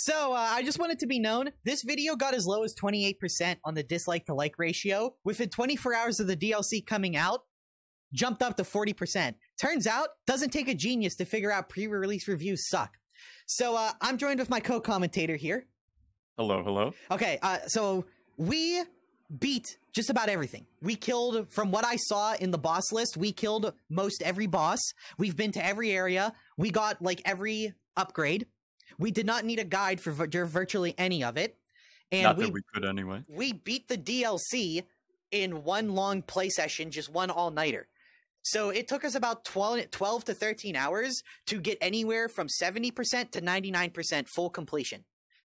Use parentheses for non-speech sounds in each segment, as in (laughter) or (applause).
So uh, I just want it to be known, this video got as low as 28% on the dislike to like ratio. Within 24 hours of the DLC coming out, jumped up to 40%. Turns out, doesn't take a genius to figure out pre-release reviews suck. So uh, I'm joined with my co-commentator here. Hello, hello. Okay, uh, so we beat just about everything. We killed, from what I saw in the boss list, we killed most every boss. We've been to every area. We got like every upgrade. We did not need a guide for vir- virtually any of it. And Not we, that we could anyway. we beat the DLC in one long play session, just one all nighter. So it took us about 12, 12 to 13 hours to get anywhere from 70% to 99% full completion.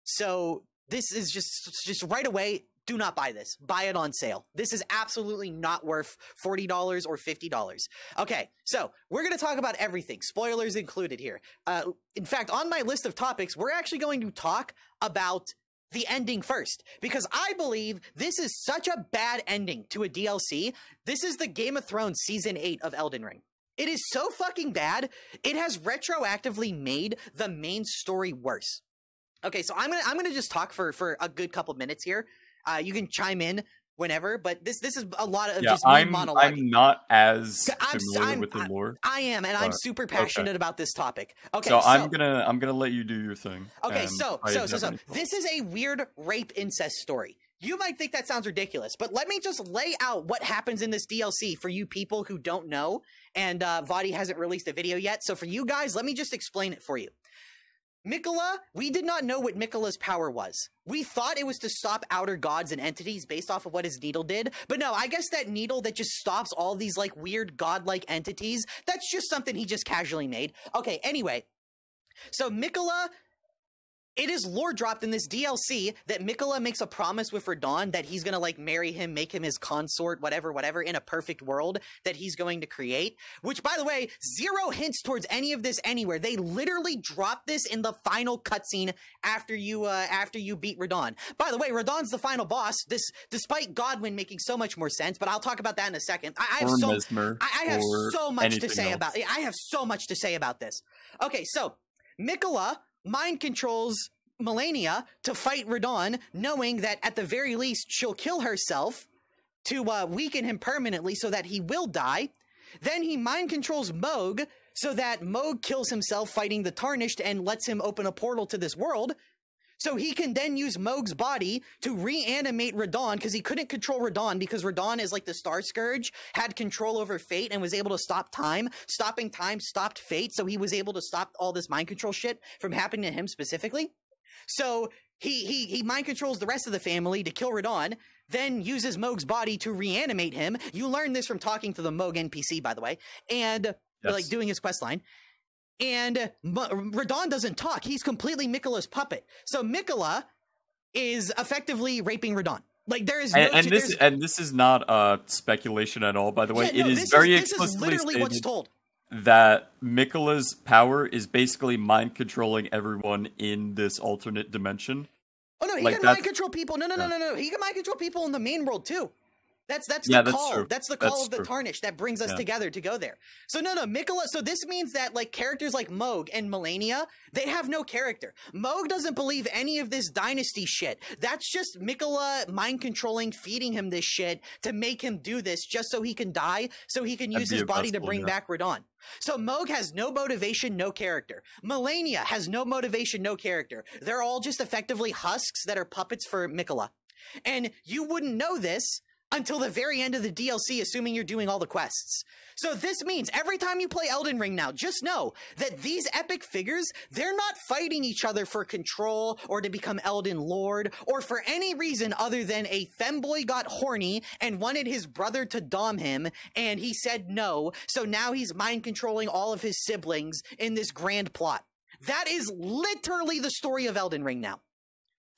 So this is just just right away do not buy this. Buy it on sale. This is absolutely not worth $40 or $50. Okay, so we're going to talk about everything, spoilers included here. Uh, in fact, on my list of topics, we're actually going to talk about the ending first because I believe this is such a bad ending to a DLC. This is the Game of Thrones season 8 of Elden Ring. It is so fucking bad. It has retroactively made the main story worse. Okay, so I'm to I'm to just talk for for a good couple minutes here. Uh you can chime in whenever, but this this is a lot of Yeah, just I'm monologue. I'm not as I'm familiar I'm- with the lore, I am and I'm But- super okay. passionate about this topic. Okay, so, I'm gonna I'm gonna let you do your thing. Okay, so so so so this is a weird rape incest story. You might think that sounds ridiculous, but let me just lay out what happens in this DLC for you people who don't know. And uh, Vaati hasn't released a video yet, so for you guys, let me just explain it for you. Miquella, we did not know what Miquella's power was. We thought it was to stop outer gods and entities based off of what his needle did. But no, I guess that needle that just stops all these like weird godlike entities, that's just something he just casually made. Okay, anyway. So Miquella it is lore dropped in this DLC that Miquella makes a promise with Radahn that he's gonna like marry him, make him his consort, whatever, whatever, in a perfect world that he's going to create. Which, by the way, zero hints towards any of this anywhere. They literally drop this in the final cutscene after you uh, after you beat Radahn. By the way, Radahn's the final boss. This, despite Godwyn making so much more sense, but I'll talk about that in a second. I, I have so Messmer, I, I have so much to say else. about. I have so much to say about this. Okay, so Miquella mind controls Malenia to fight Radahn, knowing that at the very least she'll kill herself to uh, weaken him permanently so that he will die. Then he mind controls Mohg so that Mohg kills himself fighting the Tarnished and lets him open a portal to this world. So he can then use Mohg's body to reanimate Radahn because he couldn't control Radahn because Radahn is like the Star Scourge, had control over fate and was able to stop time. Stopping time stopped fate, so he was able to stop all this mind control shit from happening to him specifically. So he he he mind controls the rest of the family to kill Radahn, then uses Mohg's body to reanimate him. You learn this from talking to the Mohg NPC, by the way, and Yes. like doing his quest line. And Radahn doesn't talk. He's completely Miquella's puppet. So Miquella is effectively raping Radahn. Like there is no and, and this and this is not uh speculation at all. By the way, Yeah, no, is this very this is explicitly literally what's told. that Miquella's power is basically mind controlling everyone in this alternate dimension. Oh no, he like can mind control people. No, no, no, no, no. He can mind control people in the main world too. That's that's Yeah, the that's call. true. That's the call That's of the true. tarnish that brings us Yeah. together to go there. So no, no, Miquella. So this means that like characters like Mohg and Malenia, they have no character. Mohg doesn't believe any of this dynasty shit. That's just Miquella mind controlling, feeding him this shit to make him do this just so he can die, so he can use his body to bring yeah. back Radahn. So Mohg has no motivation, no character. Malenia has no motivation, no character. They're all just effectively husks that are puppets for Miquella. And you wouldn't know this until the very end of the DLC, assuming you're doing all the quests. So this means every time you play Elden Ring now, just know that these epic figures, they're not fighting each other for control or to become Elden Lord or for any reason other than a femboy got horny and wanted his brother to dom him and he said no. So now he's mind controlling all of his siblings in this grand plot. That is literally the story of Elden Ring now.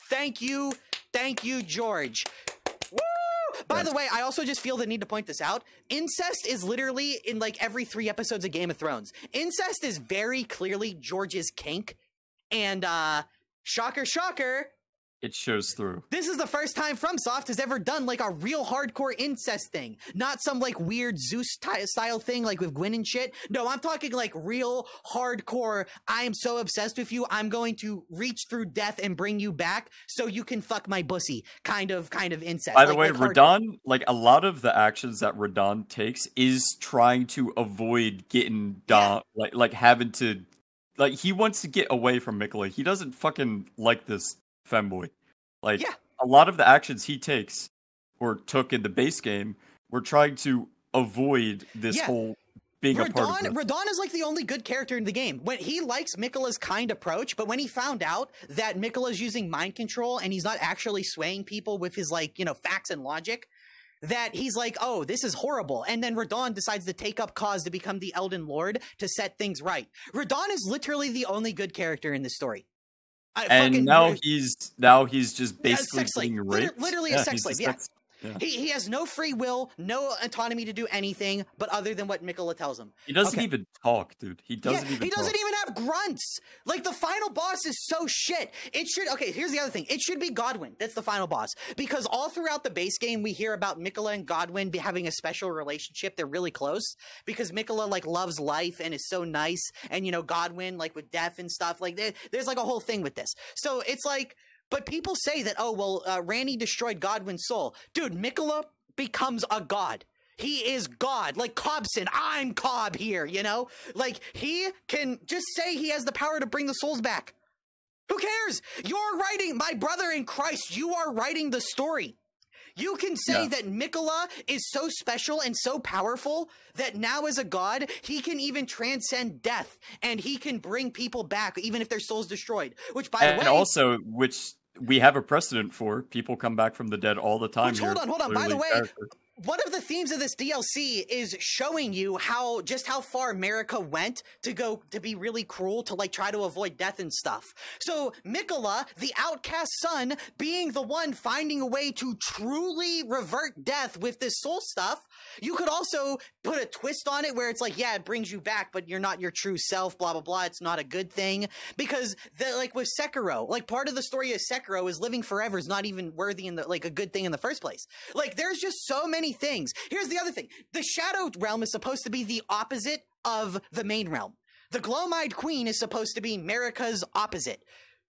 Thank you. Thank you, George. By Yes. the way, I also just feel the need to point this out. Incest is literally in like every three episodes of Game of Thrones. Incest is very clearly George's kink. And uh shocker, shocker, it shows through. This is the first time FromSoft has ever done like a real hardcore incest thing, not some like weird Zeus style thing like with Gwyn and shit. No, I'm talking like real hardcore. I am so obsessed with you. I'm going to reach through death and bring you back so you can fuck my bussy. Kind of, kind of incest. By the like, way, like. Radahn, like a lot of the actions that Radahn takes is trying to avoid getting Don, like like having to, like he wants to get away from Miquella. He doesn't fucking like this femboy. Like Yeah. a lot of the actions he takes or took in the base game were trying to avoid this Yeah. whole being a part of it. Radahn is like the only good character in the game. When he likes Miquella's kind approach, but when he found out that Miquella's using mind control and he's not actually swaying people with his like, you know, facts and logic, that he's like, oh, this is horrible. And then Radahn decides to take up cause to become the Elden Lord to set things right. Radahn is literally the only good character in this story. I and now he's now he's just Yeah, basically sex slave. being Liter- raped. literally a Yeah, sex slave, yeah. Yeah. he, he has no free will, no autonomy to do anything, but other than what Miquella tells him. He doesn't Okay. even talk, dude. He doesn't yeah, even he doesn't talk. even have grunts. Like the final boss is so shit. It should okay. Here's the other thing. It should be Godwyn. That's the final boss because all throughout the base game we hear about Miquella and Godwyn be having a special relationship. They're really close because Miquella like loves life and is so nice, and you know Godwyn like with death and stuff. Like there, there's like a whole thing with this. So it's like. But people say that, oh, well, uh, Ranni destroyed Godwyn's soul. Dude, Miquella becomes a god. He is God, like Cobson. I'm Cobb here, you know? Like, he can just say he has the power to bring the souls back. Who cares? You're writing, my brother in Christ, you are writing the story. You can say Yeah. that Miquella is so special and so powerful that now as a god, he can even transcend death and he can bring people back even if their soul's destroyed. Which, by and the way, and also which we have a precedent for. People come back from the dead all the time. Which, hold on, hold on. By the way, character. one of the themes of this DLC is showing you how just how far America went to go to be really cruel to like try to avoid death and stuff. So Miquella, the outcast son, being the one finding a way to truly revert death with this soul stuff, you could also put a twist on it where it's like, yeah, it brings you back, but you're not your true self, blah blah blah. It's not a good thing because the like with Sekiro, like part of the story of Sekiro is living forever is not even worthy in the like a good thing in the first place. Like there's just so many things. Here's the other thing: the Shadow Realm is supposed to be the opposite of the main realm. The Gloam-Eyed Queen is supposed to be Marika's opposite.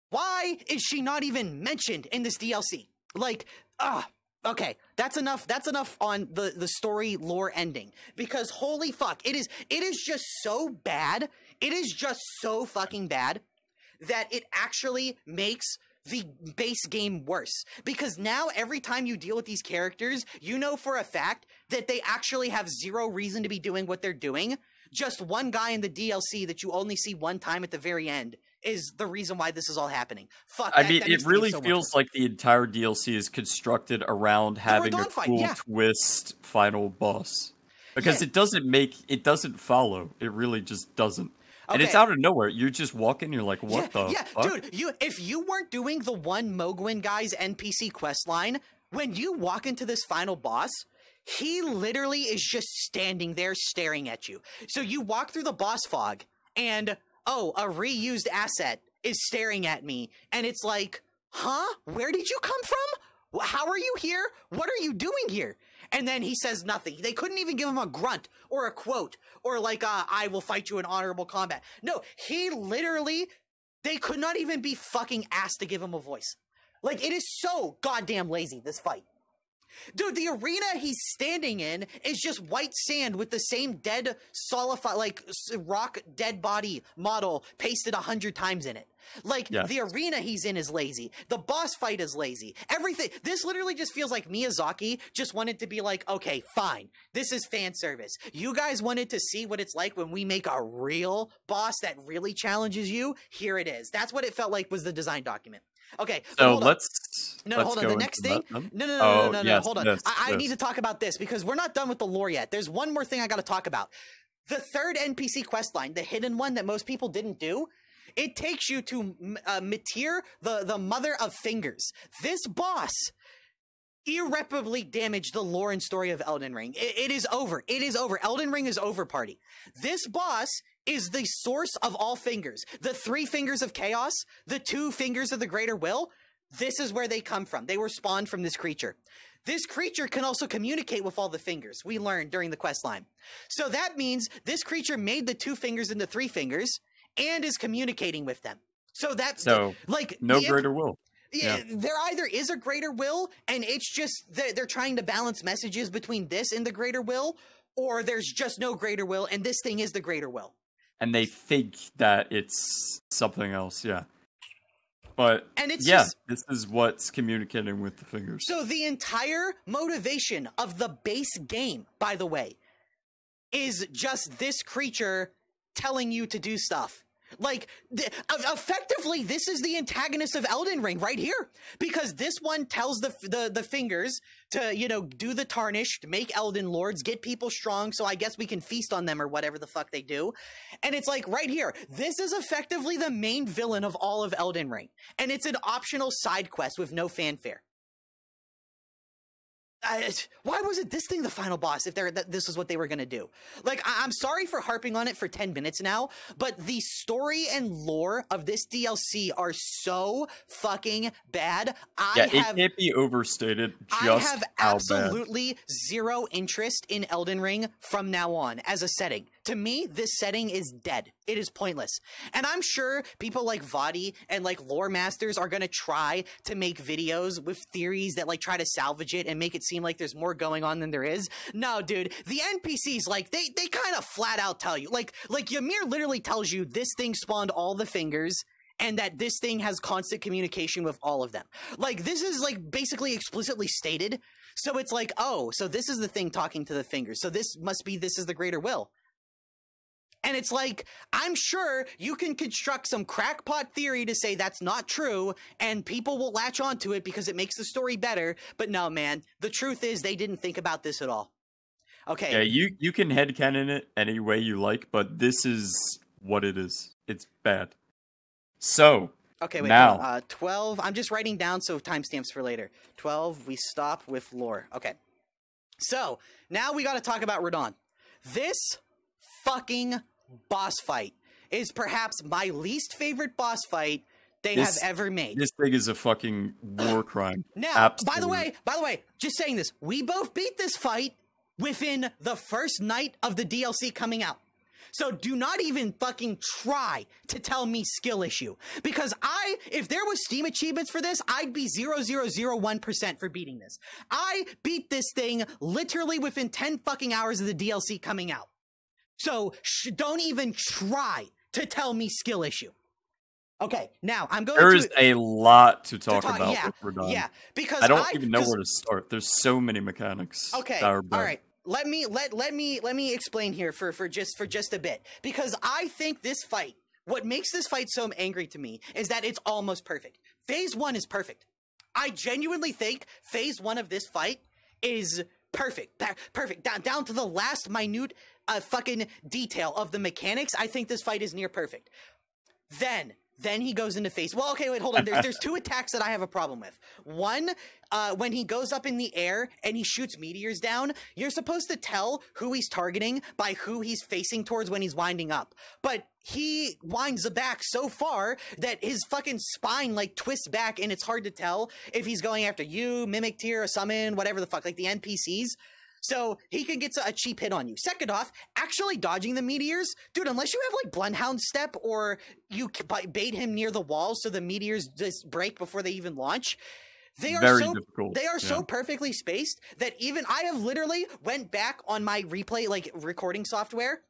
Why is she not even mentioned in this DLC? Like, ah, okay, that's enough. That's enough on the the story lore ending because holy fuck, it is it is just so bad. It is just so fucking bad that it actually makes the base game worse because now every time you deal with these characters, you know for a fact that they actually have zero reason to be doing what they're doing. Just one guy in the DLC that you only see one time at the very end is the reason why this is all happening. Fuck. I that- mean, that it makes the game really so feels like the entire DLC is constructed around having a fight, cool yeah. twist final boss. Because Yeah. it doesn't make it doesn't follow. It really just doesn't. And it's out of nowhere. You're just walk in, you're like, what yeah, the yeah, fuck? dude. You if you weren't doing the one Mogwin guy's NPC quest line, when you walk into this final boss, he literally is just standing there staring at you. So you walk through the boss fog, and oh, a reused asset is staring at me, and it's like, huh? Where did you come from? How are you here? What are you doing here? And then he says nothing. They couldn't even give him a grunt or a quote or like, I will fight you in honorable combat. No, he literally, they could not even be fucking asked to give him a voice. Like, it is so goddamn lazy, this fight. Dude, the arena he's standing in is just white sand with the same dead solidified, like rock dead body model pasted a hundred times in it. Like Yeah. the arena he's in is lazy. The boss fight is lazy. Everything. This literally just feels like Miyazaki just wanted to be like, okay, fine. This is fan service. You guys wanted to see what it's like when we make a real boss that really challenges you. Here it is. That's what it felt like was the design document. Okay, So let's No, let's hold on. The next thing. No, no, no, Oh, no, no, no. yes, Hold on. this, I, I need to talk about this because we're not done with the lore yet. There's one more thing I got to talk about. The third NPC quest line, the hidden one that most people didn't do. It takes you to uh, Metyr, the the mother of fingers. This boss irreparably damaged the lore and story of Elden Ring. It- it is over. It is over. Elden Ring is over. Party. This boss is the source of all fingers. The three fingers of chaos, the two fingers of the greater will. This is where they come from. They were spawned from this creature. This creature can also communicate with all the fingers, we learned during the quest line. So that means this creature made the two fingers into three fingers and is communicating with them. So that's So, like No the- greater will. yeah, Yeah. there either is a greater will, and it's just they're, they're trying to balance messages between this and the greater will, or there's just no greater will, and this thing is the greater will. And they think that it's something else, yeah. But And it's yeah, just this is what's communicating with the fingers. so the entire motivation of the base game, by the way, is just this creature telling you to do stuff. Like, th- effectively, this is the antagonist of Elden Ring right here, because this one tells the the the fingers to you know do the tarnished, make Elden lords, get people strong, so I guess we can feast on them or whatever the fuck they do. And it's like right here, this is effectively the main villain of all of Elden Ring, and it's an optional side quest with no fanfare. I, why wasn't this thing the final boss if they're that this is what they were gonna do? Like, I, I'm sorry for harping on it for 10 minutes now, but the story and lore of this DLC are so fucking bad. I yeah, have it can't be overstated I have absolutely zero interest in Elden Ring from now on as a setting. To me, this setting is dead. It is pointless. And I'm sure people like Vaati and like lore masters are going to try to make videos with theories that like try to salvage it and make it seem like there's more going on than there is. No, dude, the NPCs like they they kind of flat out tell you. Like like Ymir literally tells you this thing spawned all the fingers and that this thing has constant communication with all of them. Like this is like basically explicitly stated. So it's like, oh, so this is the thing talking to the fingers. So this must be this is the greater will. And it's like, I'm sure you can construct some crackpot theory to say that's not true, and people will latch onto it because it makes the story better. But no, man, the truth is they didn't think about this at all. Okay. Yeah, you you can headcanon it any way you like, but this is what it is. It's bad. So, Okay, wait. Now. Uh, 12. I'm just writing down so timestamps for later. 12, we stop with lore. Okay. So, now we got to talk about Radahn. This fucking boss fight is perhaps my least favorite boss fight they This- have ever made. this thing is a fucking (clears throat) war crime. Now, by the way, by the way, just saying this, we both beat this fight within the first night of the DLC coming out. So do not even fucking try to tell me skill issue. Because I, if there was Steam achievements for this, I'd be 0001% for beating this. I beat this thing literally within 10 fucking hours of the DLC coming out. So sh- don't even try to tell me skill issue. Okay, now I'm going There to is a lot to to talk, talk- about yeah, with Radahn. yeah, because I don't I, even know where to start. There's so many mechanics. Okay. that are All Let me let let me let me explain here for for just for just a bit because I think this fight what makes this fight so angry to me is that it's almost perfect. Phase 1 is perfect. I genuinely think phase 1 of this fight is perfect. Perfect down down to the last minute uh, fucking detail of the mechanics. I think this fight is near perfect. Then, then he goes into face. Well, okay, wait, hold on. There's there's two attacks that I have a problem with. One, uh, when he goes up in the air and he shoots meteors down, you're supposed to tell who he's targeting by who he's facing towards when he's winding up. But he winds the back so far that his fucking spine like twists back, and it's hard to tell if he's going after you, Mimic Tear, or Summon, whatever the fuck, like the NPCs. So he can get a cheap hit on you. Second off, actually dodging the meteors, dude. Unless you have like Bloodhound step or you bait him near the wall so the meteors just break before they even launch. They are Very so difficult. they are so perfectly spaced that even I have literally went back on my replay like recording software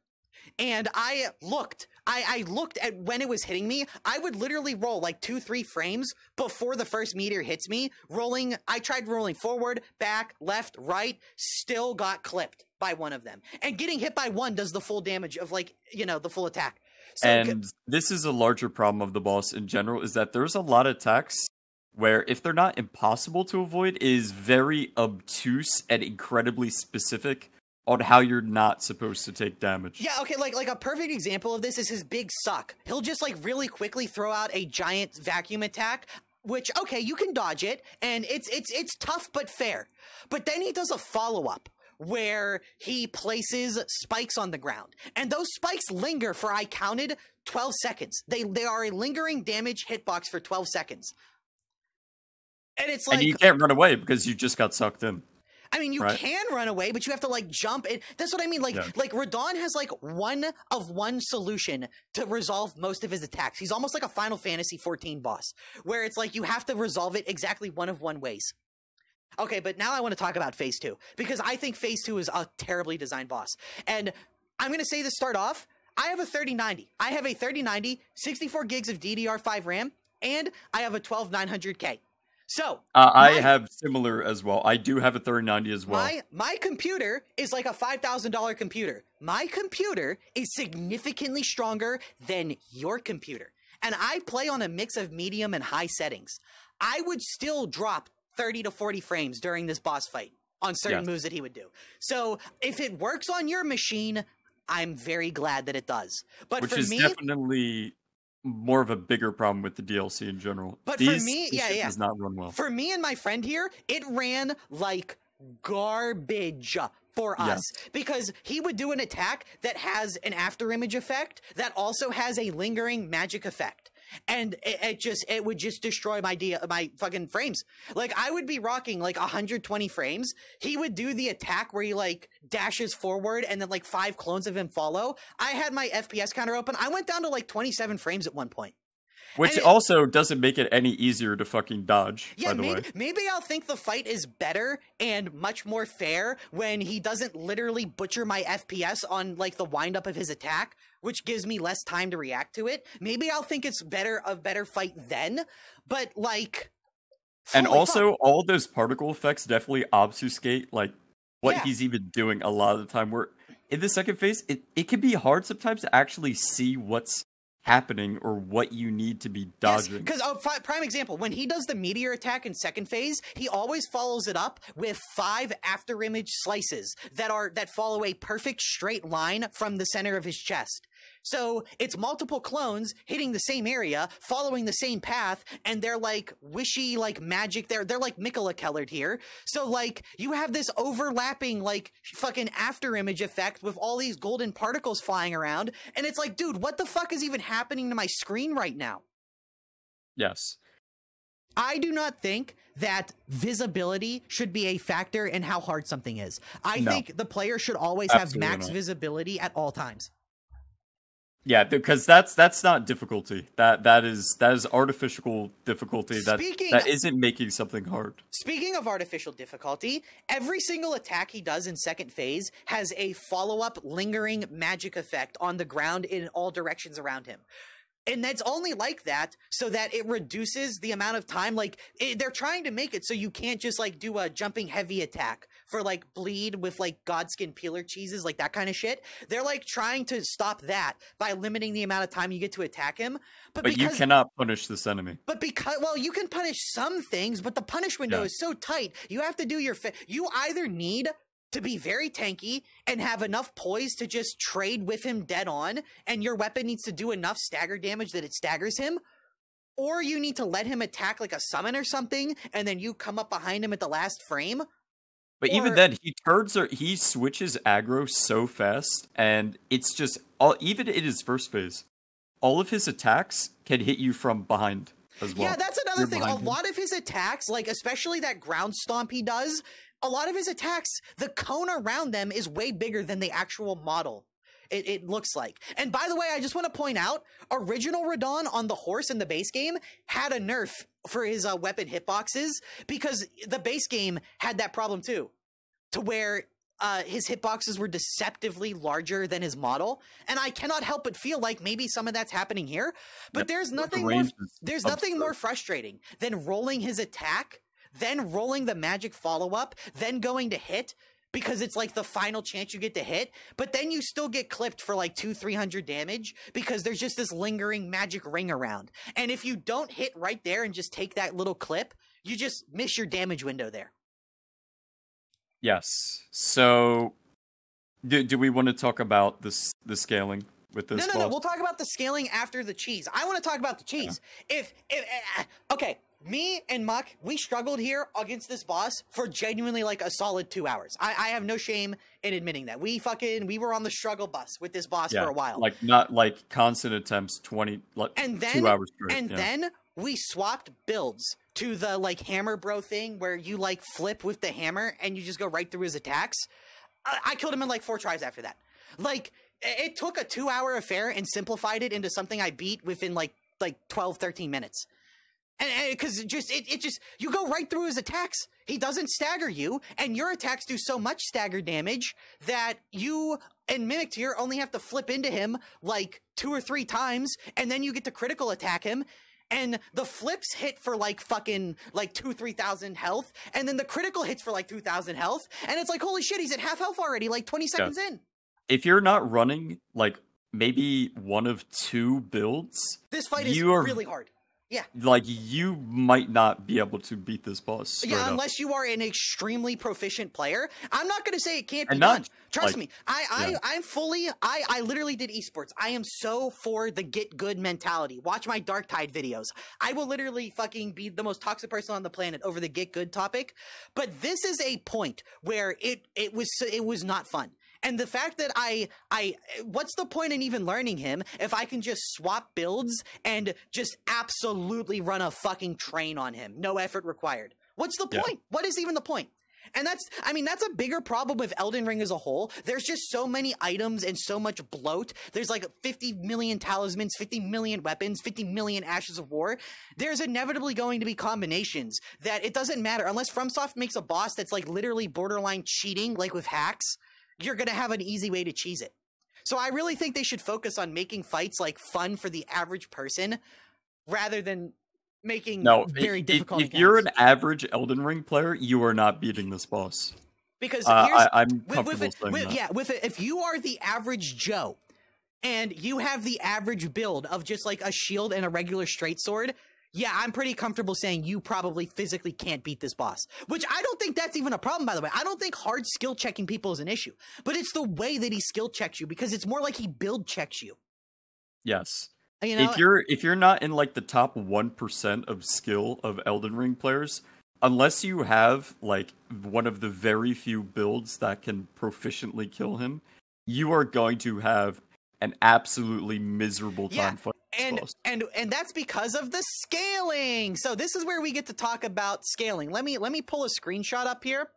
and I looked. I, I looked at when it was hitting me. I would literally roll like two, three frames before the first meteor hits me. Rolling, I tried rolling forward, back, left, right, still got clipped by one of them. And getting hit by one does the full damage of like, you know, the full attack. So, and this is a larger problem of the boss in general is that there's a lot of attacks where if they're not impossible to avoid is very obtuse and incredibly specific on how you're not supposed to take damage. Yeah, okay, like like a perfect example of this is his big suck. He'll just like really quickly throw out a giant vacuum attack, which okay, you can dodge it, and it's it's it's tough but fair. But then he does a follow-up where he places spikes on the ground. And those spikes linger for I counted 12 seconds. They they are a lingering damage hitbox for 12 seconds. And it's like and you can't run away because you just got sucked in. I mean, you Right. can run away, but you have to like jump. And that's what I mean. Like, Yeah. like Radahn has like one of one solution to resolve most of his attacks. He's almost like a Final Fantasy 14 boss, where it's like you have to resolve it exactly one of one ways. Okay, but now I want to talk about Phase Two because I think Phase Two is a terribly designed boss, and I'm going to say to start off. I have a 3090. I have a 3090, 64 gigs of DDR5 RAM, and I have a 12900K. So Uh, I My- have similar as well. I do have a 3090 as well. my my computer is like a five thousand dollar computer. My computer is significantly stronger than your computer, and I play on a mix of medium and high settings. I would still drop thirty to forty frames during this boss fight on certain Yes. moves that he would do. So if it works on your machine, I'm very glad that it does. But which for is me, definitely more of a bigger problem with the DLC in general. But for me- yeah, yeah. does not run well. For me and my friend here, it ran like garbage for us Yes. because he would do an attack that has an after image effect that also has a lingering magic effect. And it, it just it would just destroy my dia- my fucking frames. Like I would be rocking like 120 frames. He would do the attack where he like dashes forward and then like five clones of him follow. I had my FPS counter open. I went down to like 27 frames at one point. Which and it- also doesn't make it any easier to fucking dodge, Yeah, by the maybe, way. maybe I'll think the fight is better and much more fair when he doesn't literally butcher my FPS on like the windup of his attack, which gives me less time to react to it. Maybe I'll think it's better a better fight then, but like And also, fuck. all those particle effects definitely obfuscate like what Yeah. he's even doing a lot of the time. Where in the second phase, it, it can be hard sometimes to actually see what's happening or what you need to be dodging. Because a uh, fi- prime example, when he does the meteor attack in second phase, he always follows it up with five after image slices that are that follow a perfect straight line from the center of his chest. So it's multiple clones hitting the same area, following the same path, and they're like wishy, like magic. They're they're like Mikola Kellered here. So like you have this overlapping like fucking after image effect with all these golden particles flying around, and it's like, dude, what the fuck is even happening to my screen right now? yes. I do not think that visibility should be a factor in how hard something is. I No. think the player should always have max not. visibility at all times. Yeah, because that's that's not difficulty. That that is that is artificial difficulty. That Speaking- that isn't making something hard. Speaking of artificial difficulty, every single attack he does in second phase has a follow up lingering magic effect on the ground in all directions around him. And that's only like that so that it reduces the amount of time. Like, it, they're trying to make it so you can't just like do a jumping heavy attack for like bleed with like godskin peeler cheeses, like that kind of shit. They're like trying to stop that by limiting the amount of time you get to attack him. But, But you cannot punish this enemy. but because, well, you can punish some things, but the punish window Yeah. is so tight. You have to do your, you either need to be very tanky and have enough poise to just trade with him dead on, and your weapon needs to do enough stagger damage that it staggers him. Or you need to let him attack like a summon or something, and then you come up behind him at the last frame. But Or- even then, he turns or he switches aggro so fast, and it's just all. Even in his first phase, all of his attacks can hit you from behind as well. yeah, that's another You're thing. A him. lot of his attacks, like especially that ground stomp he does, a lot of his attacks, the cone around them is way bigger than the actual model. It, it looks like. And by the way, I just want to point out, original Radahn on the horse in the base game had a nerf for his uh, weapon hitboxes because the base game had that problem too, to where uh, his hitboxes were deceptively larger than his model, and I cannot help but feel like maybe some of that's happening here. But Yep, there's the nothing more. range is There's nothing more frustrating than rolling his attack, then rolling the magic follow up, then going to hit because it's like the final chance you get to hit, but then you still get clipped for like two, three hundred damage because there's just this lingering magic ring around. And if you don't hit right there and just take that little clip, you just miss your damage window there. Yes. So, do, do we want to talk about this the scaling with this no, no, boss? no. We'll talk about the scaling after the cheese. I want to talk about the cheese. If, if uh, okay, me and Muck, we struggled here against this boss for genuinely like a solid two hours. I, I have no shame in admitting that. We fucking we were on the struggle bus with this boss yeah, for a while. Like not like constant attempts, twenty like and then two hours straight. and yeah. then we swapped builds to the like hammer bro thing where you like flip with the hammer and you just go right through his attacks, I, I killed him in like four tries after that. Like it it took a two hour affair and simplified it into something I beat within like like 12, 13 minutes. And because just it, it just you go right through his attacks. He doesn't stagger you, and your attacks do so much stagger damage that you and Mimic Tear only have to flip into him like two or three times, and then you get to critical attack him. And the flips hit for like fucking like two, three thousand health, and then the critical hits for like two thousand health, and it's like holy shit, he's at half health already, like twenty seconds in. If you're not running like maybe one of two builds, This fight is You are- really hard. Like you might not be able to beat this boss. Yeah, up. unless you are an extremely proficient player. I'm not going to say it can't be And not, done. Trust like- me. I, I, yeah. I'm fully. I, I literally did esports. I am so for the get good mentality. Watch my Darktide videos. I will literally fucking be the most toxic person on the planet over the get good topic. But this is a point where it it was it was not fun. And the fact that I, I, what's the point in even learning him if I can just swap builds and just absolutely run a fucking train on him? No effort required. What's the Yeah. point? What is even the point? And that's, I mean, that's a bigger problem with Elden Ring as a whole. There's just so many items and so much bloat. There's like 50 million talismans, 50 million weapons, 50 million ashes of war. There's inevitably going to be combinations that it doesn't matter unless FromSoft makes a boss that's like literally borderline cheating, like with hacks. You're gonna have an easy way to cheese it. So I really think they should focus on making fights like fun for the average person, rather than making no, very if, difficult. If, if you're an average Elden Ring player, you are not beating this boss. because Uh, here's I, I'm comfortable with with, that. yeah, with it, if you are the average Joe and you have the average build of just like a shield and a regular straight sword, yeah, I'm pretty comfortable saying you probably physically can't beat this boss. Which I don't think that's even a problem, by the way. I don't think hard skill checking people is an issue, but it's the way that he skill checks you because it's more like he build checks you. Yes. You know, if you're if you're not in like the top one percent of skill of Elden Ring players, unless you have like one of the very few builds that can proficiently kill him, you are going to have an absolutely miserable time Yeah, this and and and that's because of the scaling. So this is where we get to talk about scaling. Let me let me pull a screenshot up here.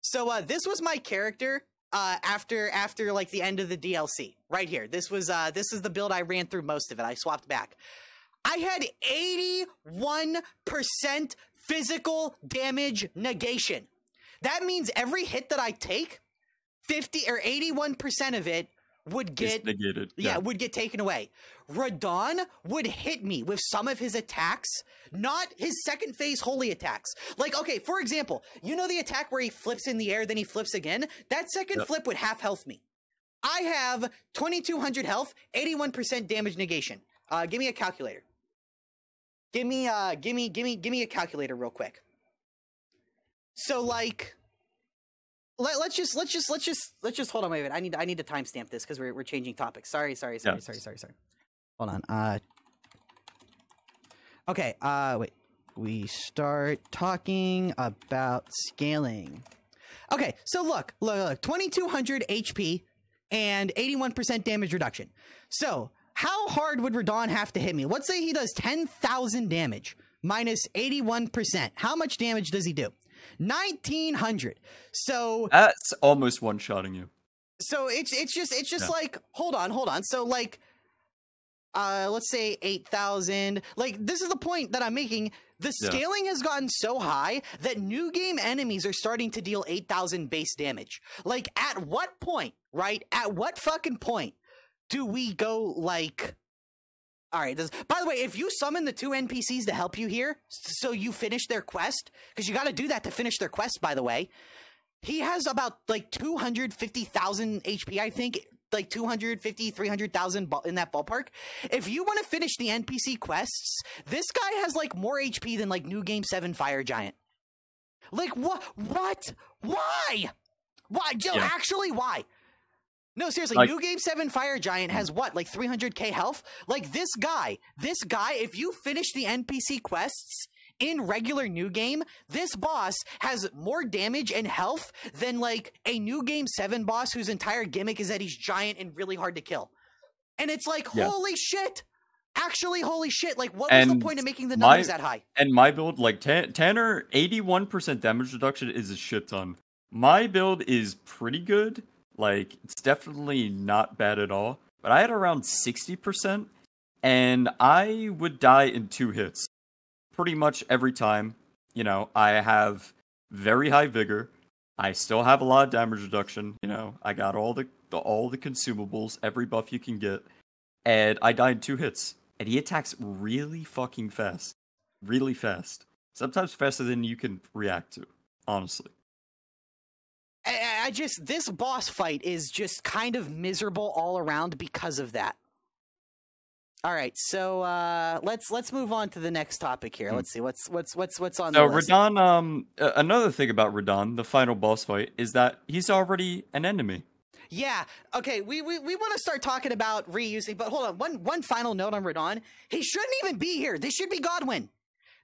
So uh, this was my character uh, after after like the end of the DLC. Right here. This was uh, this is the build I ran through most of it. I swapped back. I had eighty one percent physical damage negation. That means every hit that I take, fifty or eighty one percent of it would get negated. yeah, would get taken away. Radahn would hit me with some of his attacks, not his second phase holy attacks. Like, okay, for example, you know the attack where he flips in the air, then he flips again? That second Yep. flip would half health me. I have 2200 health, 81% damage negation. Uh, give me a calculator. Give me, uh, give me, give me, give me a calculator real quick. So, like, let, let's just let's just let's just let's just hold on wait a minute. I need I need to timestamp this because we're we're changing topics. Sorry, sorry, sorry, Yes. sorry, sorry, sorry. Hold on. Uh Okay, uh wait. We start talking about scaling. Okay, so look, look, look 2200 HP and 81% damage reduction. So, how hard would Radahn have to hit me? Let's say he does 10,000 damage minus 81%. How much damage does he do? 1900. So, That's almost one shotting you. so it's it's just it's just Yeah. like hold on, hold on. So like uh let's say 8000. Like this is the point that I'm making. The Yeah. scaling has gotten so high that new game enemies are starting to deal 8000 base damage. Like at what point, right? At what fucking point do we go like all right. This, by the way, if you summon the two NPCs to help you here, so you finish their quest, because you got to do that to finish their quest. By the way, he has about like 250,000 HP, I think, like 250, 300,000 in that ballpark. If you want to finish the NPC quests, this guy has like more HP than like New Game 7 Fire Giant. Like, what? What? Why? Why? Joe, Yeah. actually, why? No, seriously, Like- New Game 7 Fire Giant has what, like 300k health? Like, this guy, this guy, if you finish the NPC quests in regular New Game, this boss has more damage and health than, like, a New Game 7 boss whose entire gimmick is that he's giant and really hard to kill. And it's like, Yeah. holy shit! Actually, holy shit! Like, what was the point of making the my- numbers that high? And my build, like Tan- Tanner, eighty-one percent damage reduction is a shit ton. My build is pretty good. Like it's definitely not bad at all. But I had around sixty percent, and I would die in two hits, pretty much every time. You know, I have very high vigor. I still have a lot of damage reduction. You know, I got all the, the all the consumables, every buff you can get, and I die in two hits. And he attacks really fucking fast, really fast. Sometimes faster than you can react to. Honestly, I, I- just this boss fight is just kind of miserable all around because of that. All right, so uh, let's let's move on to the next topic here. Hmm. Let's see what's what's what's what's on so. Radahn. Um, another thing about Radahn, the final boss fight, is that he's already an enemy. Yeah. Okay. We we, we want to start talking about reusing, but hold on. One one final note on Radahn. He shouldn't even be here. This should be Godwyn.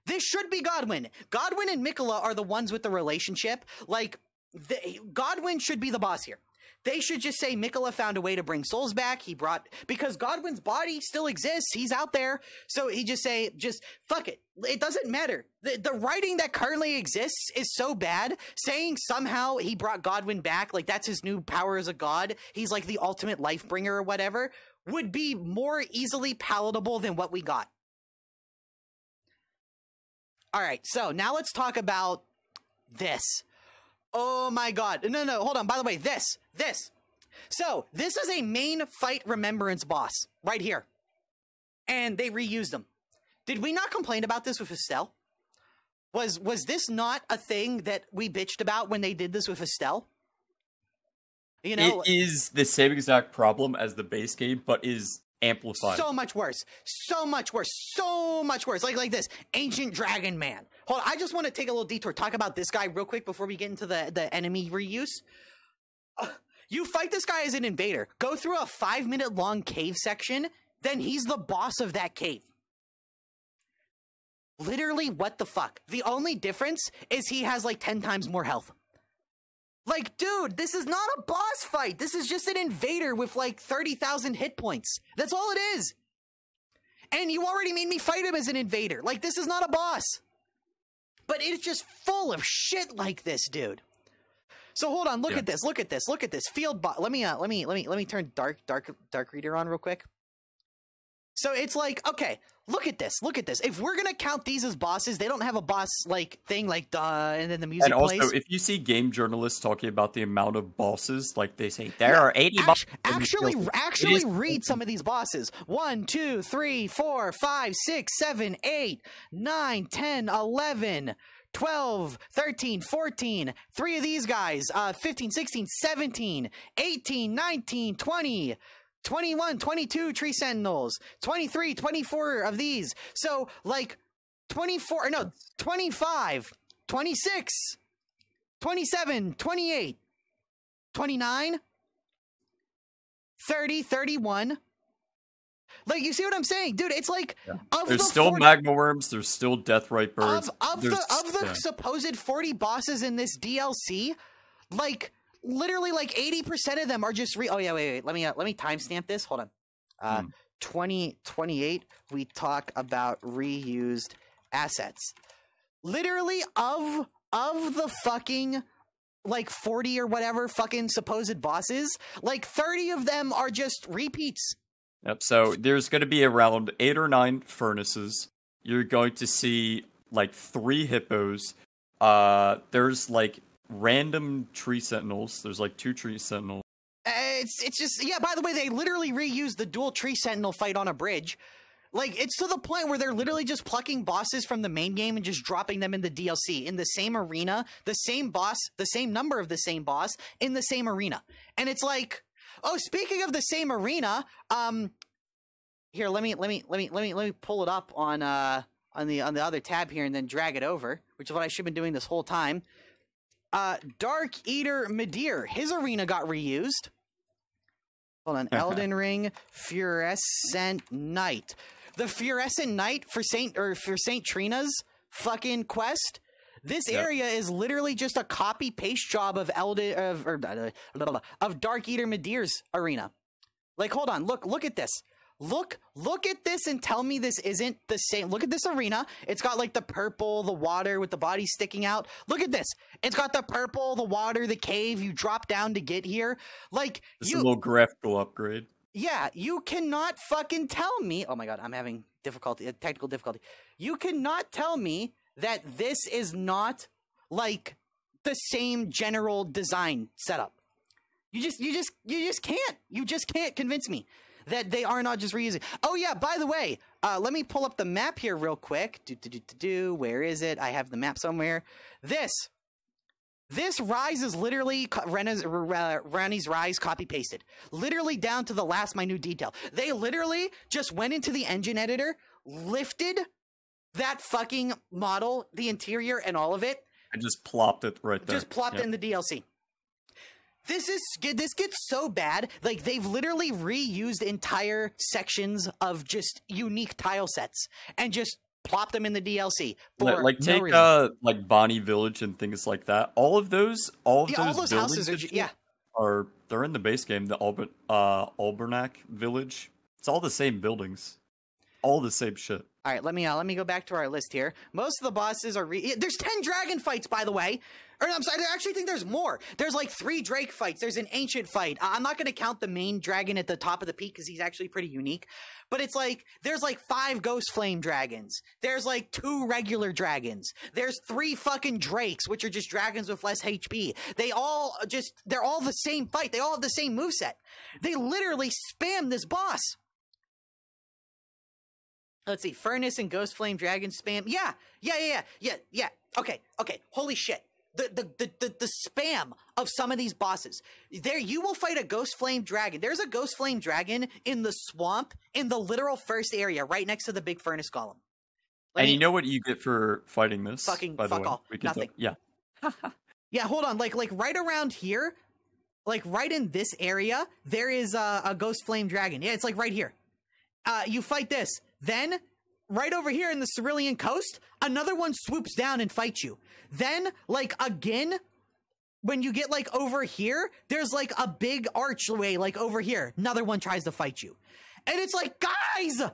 This should be Godwyn. Godwyn and Miquella are the ones with the relationship. Like Godwyn should be the boss here. They should just say Miquella found a way to bring souls back. He brought because Godwyn's body still exists. He's out there. So he just say, just fuck it. It doesn't matter. The, the writing that currently exists is so bad. Saying somehow he brought Godwyn back, like that's his new power as a god. He's like the ultimate life bringer or whatever, would be more easily palatable than what we got. All right, so now let's talk about this. Oh my god. No, no, hold on. By the way, this, this. So, this is a main fight remembrance boss right here. And they reused them. Did we not complain about this with Astel? Was was this not a thing that we bitched about when they did this with Astel? You know, it is the same exact problem as the base game, but is amplified. So much worse. So much worse. So much worse. Like like this. Ancient Dragon Man. Hold on, I just want to take a little detour. Talk about this guy real quick before we get into the, the enemy reuse. Uh, you fight this guy as an invader. Go through a five minute long cave section, then he's the boss of that cave. Literally, what the fuck? The only difference is he has like 10 times more health. Like, dude, this is not a boss fight. This is just an invader with like 30,000 hit points. That's all it is. And you already made me fight him as an invader. Like, this is not a boss. But it's just full of shit like this, dude. So hold on, look Yeah. at this, look at this, look at this field bot. Let me, uh, let me, let me, let me turn dark, dark, dark reader on real quick. So it's like, okay, look at this, look at this. If we're gonna count these as bosses, they don't have a boss like thing like duh, and then the music and also, plays. if you see game journalists talking about the amount of bosses, like they say there Yeah, are eighty Act- actually, actually read some of these bosses. 1, 2, 3, 4, 5, 6, 7, 8, 9, 10, 11, 12, 13, 14. Three of these guys. Uh, 15, 16, 17, 18, 19, 20. 21, 22 tree sentinels, 23, 24 of these. So, like, 24, no, 25, 26, 27, 28, 29, 30, 31. Like, you see what I'm saying? Dude, it's like, of There's the still 40 magma worms. There's still death right birds. of, of the of the yeah. supposed 40 bosses in this DLC, like literally like 80% of them are just re Oh yeah, wait, wait. Let me uh, let me timestamp this. Hold on. Uh Hmm. 2028 we talk about reused assets. Literally of of the fucking like 40 or whatever fucking supposed bosses, like 30 of them are just repeats. Yep. So there's going to be around eight or nine furnaces. You're going to see like three hippos. Uh, there's like random tree sentinels. There's like two tree sentinels. Uh, It's it's just yeah. By the way, they literally reused the dual tree sentinel fight on a bridge. Like it's to the point where they're literally just plucking bosses from the main game and just dropping them in the DLC in the same arena, the same boss, the same number of the same boss in the same arena. And it's like, oh, speaking of the same arena, um, here let me let me let me let me let me pull it up on uh on the on the other tab here and then drag it over, which is what I should have been doing this whole time. Uh, Dark Eater Midir, his arena got reused. Hold on, (laughs) Elden Ring Fluorescent Knight. The Fluorescent Knight for Saint or for Saint Trina's fucking quest. This Yep. area is literally just a copy paste job of Elden of or, uh, blah, blah, blah, of Dark Eater Midir's arena. Like, hold on, look look at this. Look look at this and tell me this isn't the same. Look at this arena. It's got like the purple the water with the body sticking out. Look at this. It's got the purple the water the cave you drop down to get here. Like It's you a little graphical upgrade. yeah you cannot fucking tell me oh my god i'm having difficulty uh, technical difficulty. You cannot tell me that this is not like the same general design setup. You just you just you just can't. You just can't convince me that they are not just reusing. Oh yeah, by the way, uh, let me pull up the map here real quick. Do, do, do, do, do. Where is it? I have the map somewhere. This. This rise is literally Rena's, uh, Ranni's rise copy pasted, literally down to the last minute detail. They literally just went into the engine editor, lifted that fucking model, the interior, and all of it, I just plopped it right there. just plopped Yep. it in the DLC. This is this gets so bad. Like they've literally reused entire sections of just unique tile sets and just plop them in the DLC. For Like, like no take reason. uh like Bonny Village and things like that. All of those, all of yeah, those, all those buildings houses are and ju- shit yeah. are they're in the base game. The Alber, uh Albernac Village. It's all the same buildings, all the same shit. All right, let me uh, let me go back to our list here. Most of the bosses are re- there's ten dragon fights, by the way. Or I'm sorry, I actually think there's more. There's like three Drake fights. There's an ancient fight. I'm not going to count the main dragon at the top of the peak because he's actually pretty unique. But it's like there's like five ghost flame dragons. There's like two regular dragons. There's three fucking drakes, which are just dragons with less HP. They all just they're all the same fight. They all have the same move set. They literally spam this boss let's see, Furnace and Ghost Flame Dragon spam. Yeah, yeah, yeah, yeah, yeah, yeah. Okay, okay. Holy shit. The, the, the, the, the spam of some of these bosses. There, you will fight a Ghost Flame Dragon. There's a Ghost Flame Dragon in the swamp in the literal first area, right next to the big furnace golem. Let and me- you know what you get for fighting this? Fucking by the fuck way? all. Nothing. talk- yeah. (laughs) Yeah, hold on. Like like right around here, like right in this area, there is a, a ghost flame dragon. Yeah, it's like right here. Uh, you fight this. Then right over here in the Cerulean coast, another one swoops down and fights you. Then like again, when you get like over here, there's like a big archway like over here. Another one tries to fight you, and it's like guys.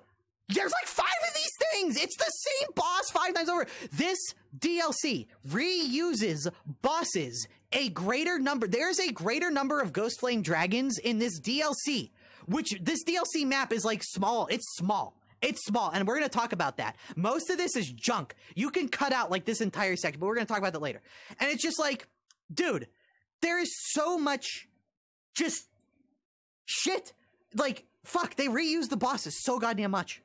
There's like five of these things. It's the same boss five times over. This DLC reuses bosses a greater number. There's a greater number of Ghost Flame dragons in this DLC, which this DLC map is like small. It's small. It's small, and we're gonna talk about that. Most of this is junk. You can cut out like this entire section, but we're gonna talk about that later. And it's just like, dude, there is so much just shit. Like, fuck, they reuse the bosses so goddamn much.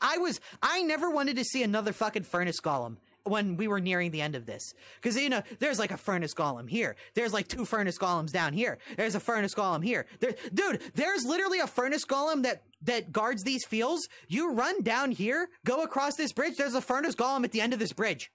I was I never wanted to see another fucking furnace golem when we were nearing the end of this. Cause you know, there's like a furnace golem here. There's like two furnace golems down here. There's a furnace golem here. There, dude, there's literally a furnace golem that that guards these fields. You run down here, go across this bridge, there's a furnace golem at the end of this bridge.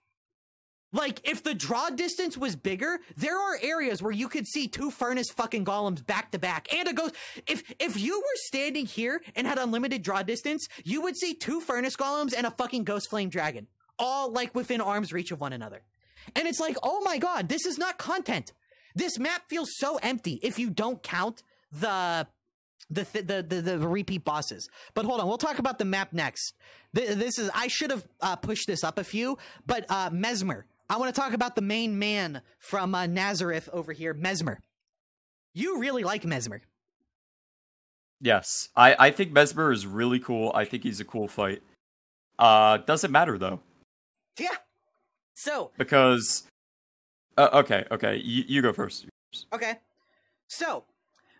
Like, if the draw distance was bigger, there are areas where you could see two furnace fucking golems back to back. And a ghost. If if you were standing here and had unlimited draw distance, you would see two furnace golems and a fucking ghost flame dragon. All like within arm's reach of one another. And it's like, oh my god, this is not content. This map feels so empty if you don't count the the th- the, the the repeat bosses. But hold on, we'll talk about the map next. Th- this is I should have uh, pushed this up a few, but uh, Messmer. I want to talk about the main man from uh, Nazareth over here, Messmer. You really like Messmer. Yes, I I think Messmer is really cool. I think he's a cool fight. Uh, doesn't matter though Yeah. So because. Uh, okay, okay, you, you go first. Okay. So,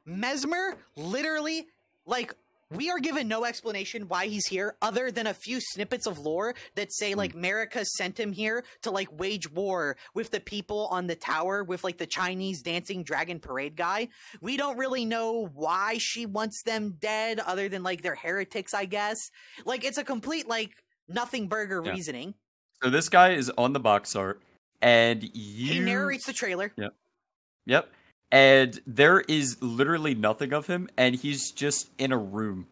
Messmer literally, like, we are given no explanation why he's here other than a few snippets of lore that say, like, Marika sent him here to, like, wage war with the people on the tower with, like, the Chinese dancing dragon parade guy. We don't really know why she wants them dead other than, like, they're heretics, I guess. Like, it's a complete, like, nothing burger Yeah. reasoning. So this guy is on the box art, and you He narrates the trailer. Yep. Yep. And there is literally nothing of him, and he's just in a room.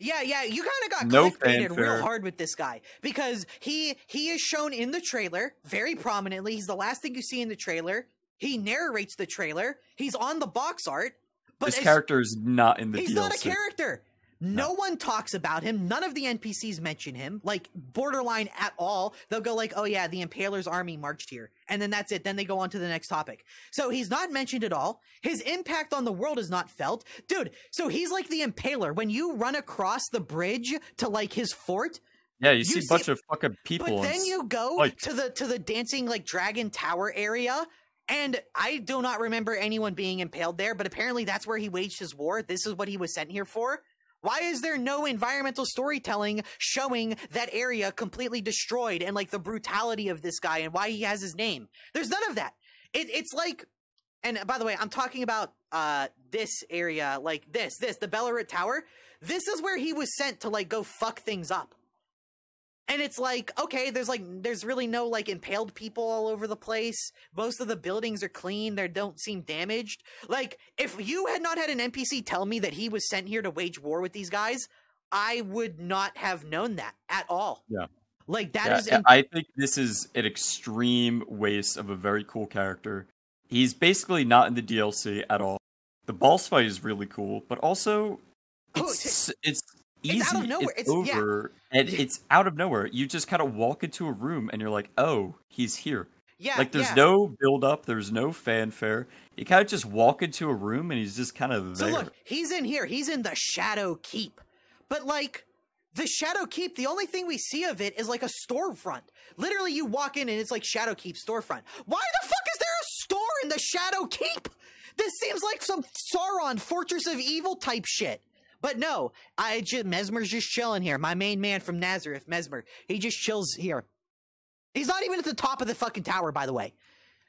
Yeah, yeah, you kind of got No clickbaited real hard with this guy because he he is shown in the trailer very prominently. He's the last thing you see in the trailer. He narrates the trailer. He's on the box art, but this character is not in the he's DLC. not a character. No, one talks about him. None of the NPCs mention him, like borderline at all. They'll go like, "Oh yeah, the Impaler's army marched here," and then that's it. Then they go on to the next topic. So he's not mentioned at all. His impact on the world is not felt, dude. So he's like the Impaler. When you run across the bridge to like his fort, Yeah, you, You see a bunch of fucking people. but then you go like- to the to the dancing like dragon tower area, and I do not remember anyone being impaled there. But apparently, that's where he waged his war. This is what he was sent here for. Why is there no environmental storytelling showing that area completely destroyed and like the brutality of this guy and why he has his name? There's none of that. It, it's like, and by the way, I'm talking about uh this area, like this, this, the Belurat Tower. This is where he was sent to like go fuck things up. And it's like, okay, there's like, there's really no like impaled people all over the place. Most of the buildings are clean. They don't seem damaged. Like, if you had not had an NPC tell me that he was sent here to wage war with these guys, I would not have known that at all. Yeah. Like, that Yeah, is, in- I think this is an extreme waste of a very cool character. He's basically not in the DLC at all. The boss fight is really cool, but also Oh, it's it's it's easy. out of nowhere. It's, It's- yeah. And it's out of nowhere. You just kind of walk into a room, and you're like, "Oh, he's here." yeah, like, there's yeah. no build up. There's no fanfare. You kind of just walk into a room, and he's just kind of there. So look, he's in here. He's in the Shadow Keep. But like the Shadow Keep, the only thing we see of it is like a storefront. Literally, you walk in and it's like Shadow Keep storefront. Why the fuck is there a store in the Shadow Keep? This seems like some Sauron Fortress of Evil type shit. But no, I just Messmer's just chilling here. My main man from Nazareth, Messmer. He just chills here. He's not even at the top of the fucking tower, by the way.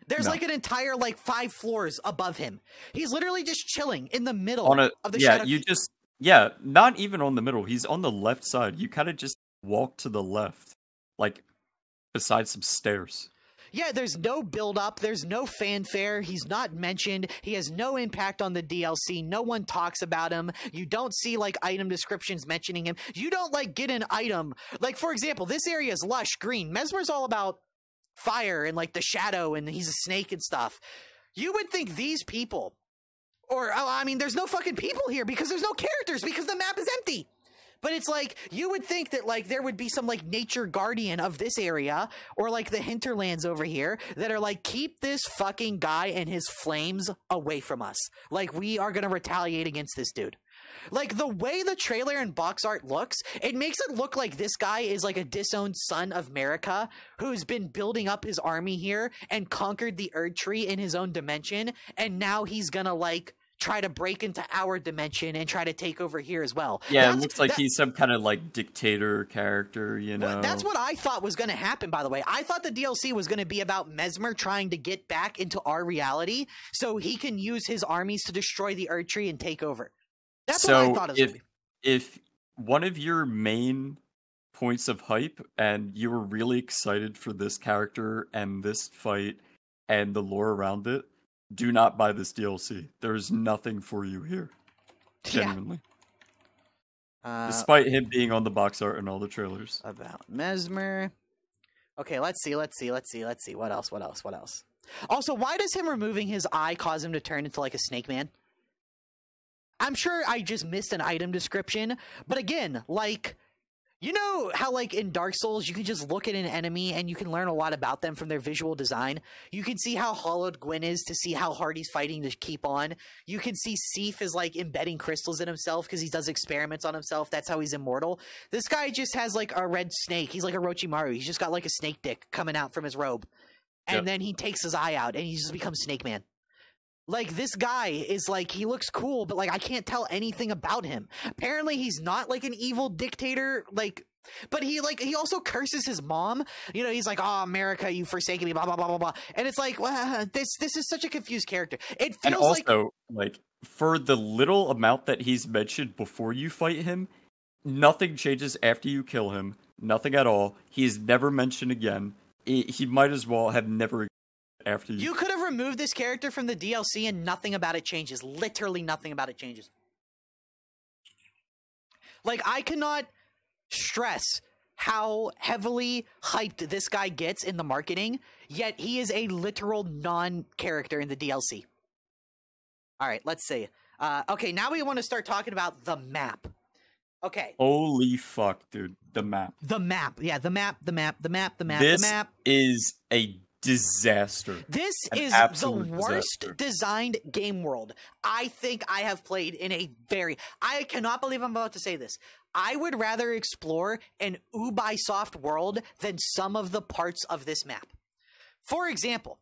There's No. like an entire like five floors above him. He's literally just chilling in the middle on a of the yeah, shadow. you just yeah, not even on the middle. He's on the left side. You kind of just walk to the left, like beside some stairs. Yeah, there's no build up. There's no fanfare. He's not mentioned. He has no impact on the DLC. No one talks about him. You don't see like item descriptions mentioning him. You don't like get an item. Like for example, this area is lush green. Messmer's all about fire and like the shadow and he's a snake and stuff. You would think these people or oh, I mean there's no fucking people here because there's no characters because the map is empty. But it's like you would think that like there would be some like nature guardian of this area or like the hinterlands over here that are like keep this fucking guy and his flames away from us. Like we are going to retaliate against this dude. Like the way the trailer and box art looks, it makes it look like this guy is like a disowned son of Marika who's been building up his army here and conquered the Erd Tree in his own dimension, and now he's gonna like try to break into our dimension and try to take over here as well. Yeah, That's- it looks like that- he's some kind of like dictator character, you know. that's what I thought was going to happen, by the way. I thought the DLC was going to be about Messmer trying to get back into our reality so he can use his armies to destroy the Erd Tree and take over. That's so what I thought it was if going to be. if one of your main points of hype and you were really excited for this character and this fight and the lore around it, do not buy this DLC. There's nothing for you here. Yeah. Genuinely. Uh, Despite him being on the box art and all the trailers. about Messmer. Okay, let's see, let's see, let's see, let's see. What else? What else? What else? Also, why does him removing his eye cause him to turn into like a snake man? I'm sure I just missed an item description, but again, like you know how like in Dark Souls you can just look at an enemy and you can learn a lot about them from their visual design. You can see how hollowed Gwyn is to see how hard he's fighting to keep on. You can see Seath is like embedding crystals in himself because he does experiments on himself. That's how he's immortal. This guy just has like a red snake. He's like a Orochimaru. He's just got like a snake dick coming out from his robe. And Yep. then he takes his eye out and he just becomes Snake Man. Like this guy is like he looks cool, but like I can't tell anything about him. Apparently he's not like an evil dictator, like but he like he also curses his mom. You know, he's like, "Oh, Marika, you forsaken me," blah blah blah blah blah. And it's like, well, this this is such a confused character. It feels And like also, like, for the little amount that he's mentioned before you fight him, nothing changes after you kill him. Nothing at all. He's never mentioned again. He, he might as well have never after you. You could have removed this character from the DLC and nothing about it changes. Literally nothing about it changes. Like, I cannot stress how heavily hyped this guy gets in the marketing, yet he is a literal non character in the DLC. All right, let's see. Uh, okay, now we want to start talking about the map. Okay. Holy fuck, dude. The map. The map. Yeah, the map, the map, the map, the map, This the map. is a disaster. This An is the worst disaster. designed game world I think I have played in a very. I cannot believe I'm about to say this. I would rather explore an Ubisoft world than some of the parts of this map. For example,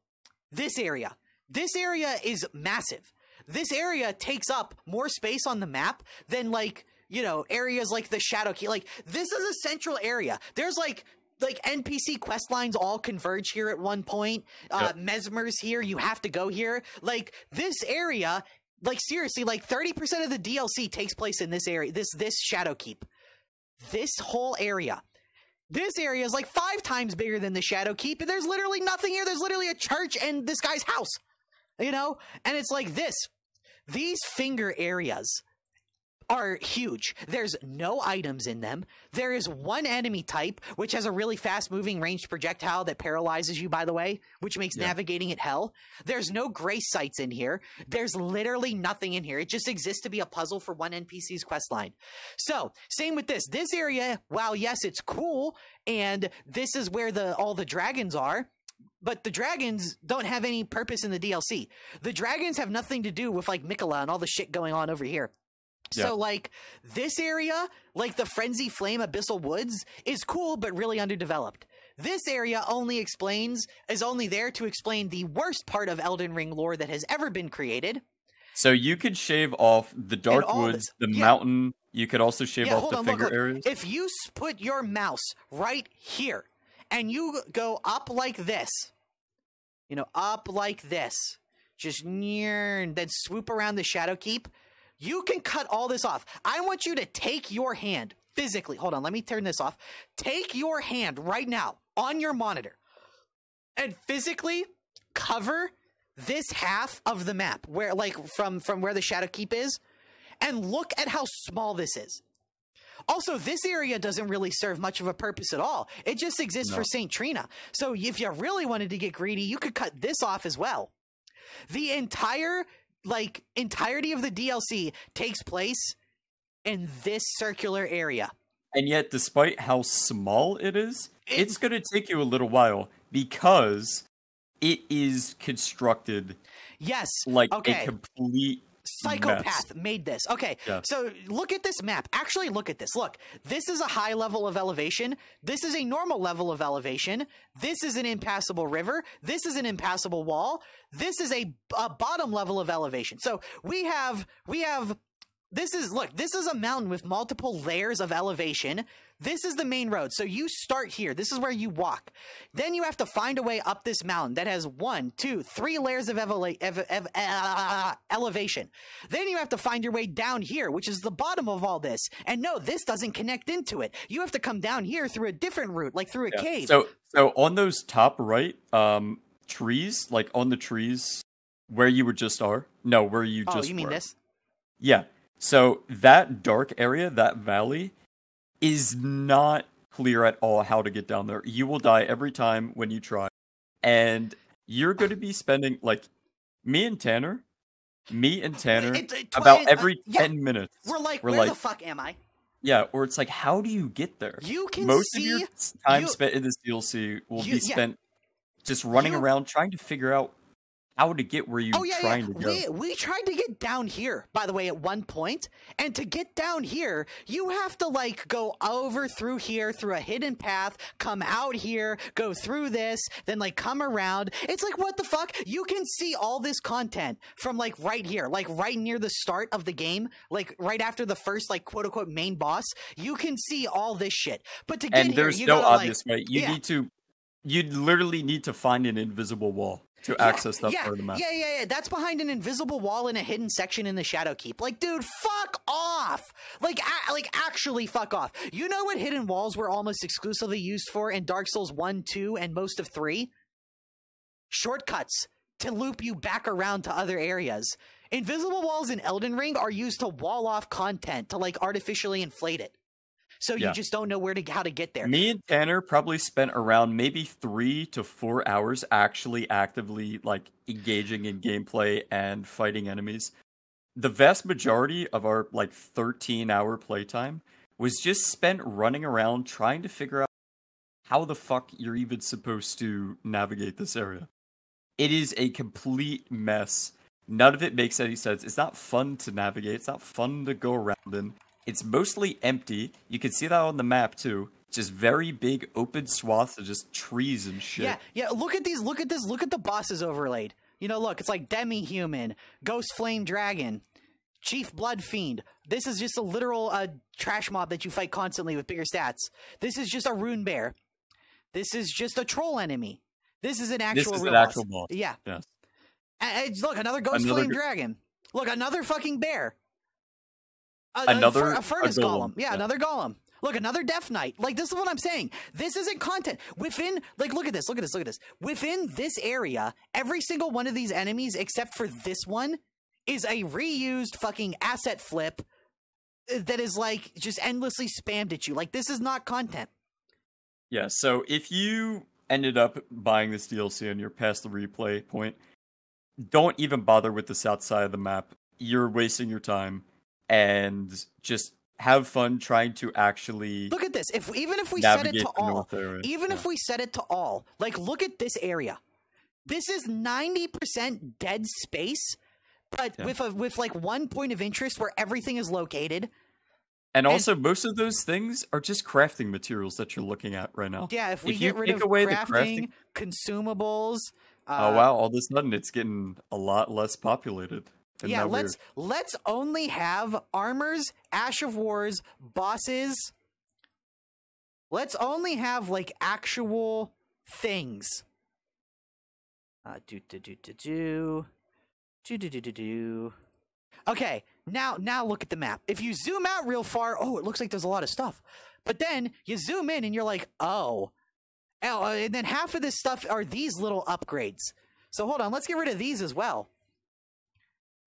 this area. This area is massive. This area takes up more space on the map than like, you know, areas like the Shadow Keep. Like this is a central area. There's like like NPC quest lines all converge here at one point. Uh Yep. Messmer's here, you have to go here. Like this area, like seriously, like 30% of the DLC takes place in this area, this this Shadow Keep. This whole area. This area is like five times bigger than the Shadow Keep, and there's literally nothing here. There's literally a church and this guy's house. You know? And it's like this. These finger areas are huge. There's no items in them. There is one enemy type, which has a really fast moving ranged projectile that paralyzes you, by the way, which makes Yeah. navigating it hell. There's no grace sites in here. There's literally nothing in here. It just exists to be a puzzle for one NPC's quest line. So, same with this. This area, while yes, it's cool, and this is where the all the dragons are. But the dragons don't have any purpose in the DLC. The dragons have nothing to do with like Miquella and all the shit going on over here. Yeah. So like this area, like the Frenzy Flame Abyssal Woods, is cool but really underdeveloped. This area only explains is only there to explain the worst part of Elden Ring lore that has ever been created. So you could shave off the dark woods, this- the yeah. mountain. You could also shave Yeah, off the on, finger look. areas. If you put your mouse right here and you go up like this, you know, up like this, just near and then swoop around the shadow keep, you can cut all this off. I want you to take your hand physically. Hold on, let me turn this off. Take your hand right now on your monitor and physically cover this half of the map where like from from where the shadow keep is and look at how small this is. Also, this area doesn't really serve much of a purpose at all. It just exists for St. Trina. So if you really wanted to get greedy, you could cut this off as well. The entire like entirety of the DLC takes place in this circular area. And yet, despite how small it is, It- it's going to take you a little while because it is constructed Yes. like okay. a complete psychopath made this. Okay, Yeah. so look at this map. Actually, look at this. Look, this is a high level of elevation. This is a normal level of elevation. This is an impassable river. This is an impassable wall. This is a, a bottom level of elevation. So we have we have this is look this is a mountain with multiple layers of elevation. This is the main road. So you start here. This is where you walk. Then you have to find a way up this mountain that has one two three layers of evela- ev- ev- uh, elevation. Then you have to find your way down here which is the bottom of all this. And no this doesn't connect into it. You have to come down here through a different route like through a Yeah. cave. So, so on those top right um trees, like on the trees where you were just are, no, where you just oh just you mean were. this? Yeah. So that dark area, that valley, is not clear at all how to get down there. You will die every time when you try. And you're going to be spending, like, me and Tanner, me and Tanner, It- it- about uh, every yeah. 10 minutes. we're like we're where like, the fuck am i yeah, or it's like, how do you get there? you can Most see of your time you- spent in this DLC will you- be yeah. spent just running You- around trying to figure out how to get where you're Oh yeah, trying yeah. to go. We we tried to get down here, by the way, at one point. and to get down here, you have to like go over through here through a hidden path, come out here, go through this, then like come around. It's like what the fuck? You can see all this content from like right here, like right near the start of the game, like right after the first like quote unquote main boss. You can see all this shit. But to get and here, there's you no gotta, obvious like, way. You yeah. need to, you literally need to find an invisible wall to access that yeah, of the map. Yeah, yeah, yeah. That's behind an invisible wall in a hidden section in the Shadow Keep. Like, dude, fuck off. Like, like actually fuck off. You know what hidden walls were almost exclusively used for in Dark Souls 1, 2, and most of 3? Shortcuts to loop you back around to other areas. Invisible walls in Elden Ring are used to wall off content to like artificially inflate it. So you Yeah. just don't know where to how to get there. Me and Tanner probably spent around maybe three to four hours actually actively like engaging in gameplay and fighting enemies. The vast majority of our like 13 hour playtime was just spent running around trying to figure out how the fuck you're even supposed to navigate this area. It is a complete mess. None of it makes any sense. It's not fun to navigate. It's not fun to go around in. It's mostly empty. You can see that on the map too. Just very big open swaths of just trees and shit. Yeah, yeah. Look at these. Look at this. Look at the bosses overlaid. You know, look. It's like demi human, ghost flame dragon, chief blood fiend. This is just a literal uh, trash mob that you fight constantly with bigger stats. This is just a rune bear. This is just a troll enemy. This is an actual. This is real an boss. actual boss. Yeah. Yes. And, and look, another ghost Another flame dragon. Look, another fucking bear. A, Another- a, a furnace a golem. golem, Yeah, yeah. another golem. Look, another Death Knight. Like this is what I'm saying. This isn't content within. Like, look at this. Look at this. Look at this. Within this area, every single one of these enemies, except for this one, is a reused fucking asset flip that is like just endlessly spammed at you. Like this is not content. Yeah, so if you ended up buying this DLC and you're past the replay point, don't even bother with the south side of the map. You're wasting your time and just have fun trying to actually Look at this. If even if we set it to all. Even Yeah. if we set it to all, like look at this area. This is 90% dead space, but Yeah. with a with like one point of interest where everything is located. And also, most of those things are just crafting materials that you're looking at right now. Yeah, if we If get rid of away the crafting, consumables, uh, oh wow! All of a sudden, it's getting a lot less populated. Isn't yeah, let's let's only have armors, Ash of Wars, bosses. Let's only have like actual things. Uh, do do do do do do do do do do. Okay, now now look at the map. If you zoom out real far, oh, it looks like there's a lot of stuff. But then you zoom in and you're like, oh, oh, and then half of this stuff are these little upgrades. So hold on, let's get rid of these as well.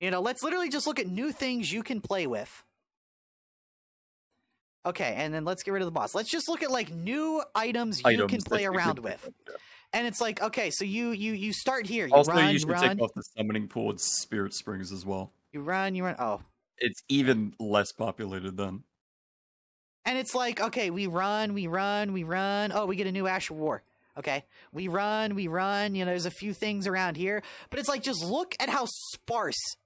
You know, let's literally just look at new things you can play with. Okay, and then let's get rid of the boss. Let's just look at like new items you Items can play you around could- with. And it's like, okay, so you you you start here. You Also, run, you should run, take off the summoning pool and spirit springs as well. you run, you run. Oh, It's even less populated then. And it's like, okay, we run, we run, we run. Oh, we get a new Ash War. Okay. We run, we run. You know, there's a few things around here. But it's like, just look at how sparse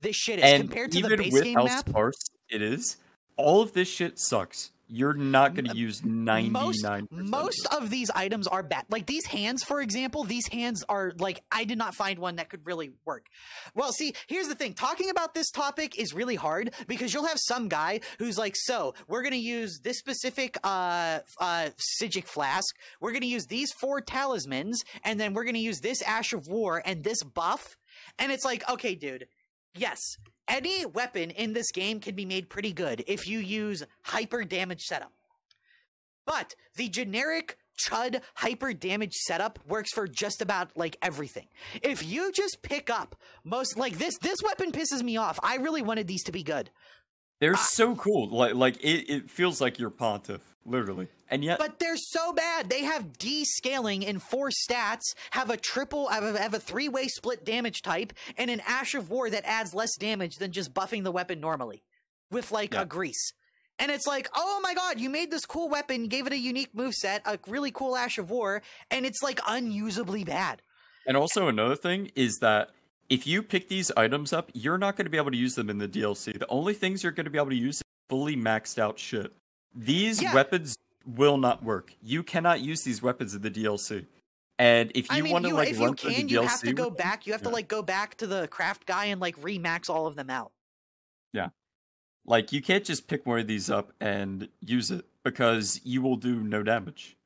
this shit is and compared to the base with game map. sparse it is, all of this shit sucks. You're not going to use 99 Most, nine. most of these items are bad. Like these hands, for example, these hands are like, I did not find one that could really work. Well, see, here's the thing. Talking about this topic is really hard because you'll have some guy who's like, so we're going to use this specific, uh, uh, Sigic flask. We're going to use these four talismans and then we're going to use this Ash of War and this buff. And it's like, okay, dude, yes. Any weapon in this game can be made pretty good if you use hyper damage setup. But the generic chud hyper damage setup works for just about like everything. If you just pick up most like this this weapon pisses me off. I really wanted these to be good. They're I- so cool. Like like it, it feels like you're Pontiff, literally. And yet But they're so bad. They have descaling in four stats, have a triple, have a, have a three way split damage type, and an Ash of War that adds less damage than just buffing the weapon normally with like Yeah. a grease. And it's like, oh my god, you made this cool weapon, gave it a unique moveset, a really cool Ash of War, and it's like unusably bad. and also another thing is that if you pick these items up, you're not going to be able to use them in the DLC. The only things you're going to be able to use is fully maxed out shit. These Yeah. weapons will not work. You cannot use these weapons in the DLC. And if you I mean, want to like if run you through can, the you DLC, have to go back. You have to like go back to the craft guy and like remax all of them out. Yeah, like you can't just pick one of these up and use it because you will do no damage.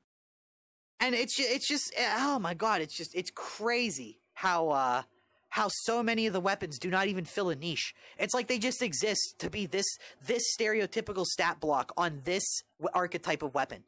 and it's it's just eh, oh my god it's just it's crazy how uh how so many of the weapons do not even fill a niche it's like they just exist to be this this stereotypical stat block on this archetype of weapon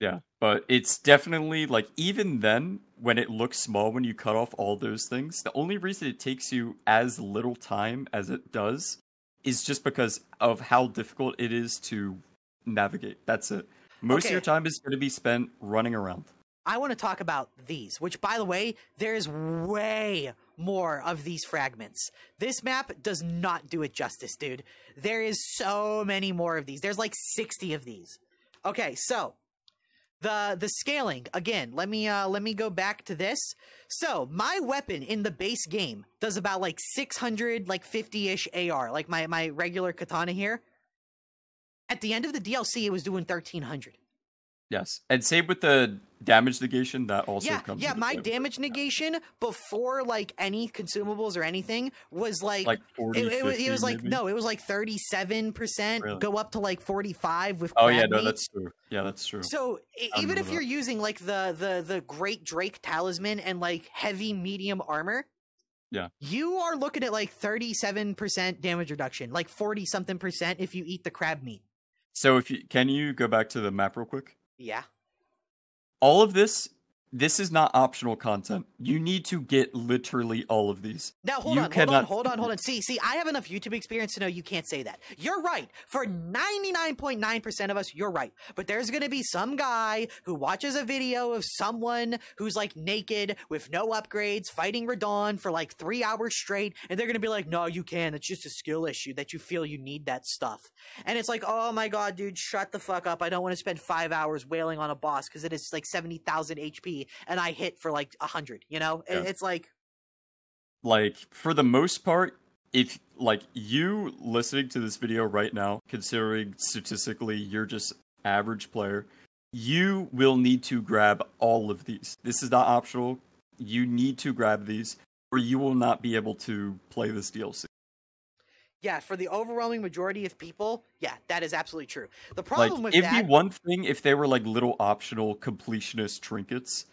Yeah, but it's definitely like even then when it looks small when you cut off all those things, the only reason it takes you as little time as it does is just because of how difficult it is to navigate. That's it. Most of your time is going to be spent running around. I want to talk about these, which, by the way, there's way more of these fragments. This map does not do it justice, dude. There is so many more of these. There's like 60 of these. Okay, so the the scaling again let me uh let me go back to this so my weapon in the base game does about like 600 like 50ish ar like my my regular katana here at the end of the dlc it was doing 1300 Yes, and same with the damage negation that also yeah comes. yeah my damage it. negation before like any consumables or anything was like, like 40, it, it, was- it was like no it was like 37% go up to like 45 with Oh yeah, no, meat. that's true. Yeah, that's true. So even if that. you're using like the the the Great Drake talisman and like heavy medium armor, Yeah. you are looking at like 37% damage reduction, like 40 something percent if you eat the crab meat. So if you can you go back to the map real quick? Yeah. All of this, this is not optional content. You need to get literally all of these. Now hold You on, hold on, hold on, hold on. See, see, I have enough YouTube experience to know you can't say that. You're right. For 99.9% of us, you're right. But there's gonna be some guy who watches a video of someone who's like naked with no upgrades fighting Radahn for like three hours straight, and they're gonna be like, no, you can. It's just a skill issue that you feel you need that stuff. And it's like, oh my god, dude, shut the fuck up. I don't want to spend five hours wailing on a boss because it is like 70,000 HP and I hit for like a 100, you know? Yeah. It's like, Like for the most part, if like you listening to this video right now, considering statistically you're just average player, you will need to grab all of these. This is not optional. You need to grab these or you will not be able to play this DLC. Yeah, for the overwhelming majority of people, yeah, that is absolutely true. The problem like with it'd that, be one thing if they were like little optional completionist trinkets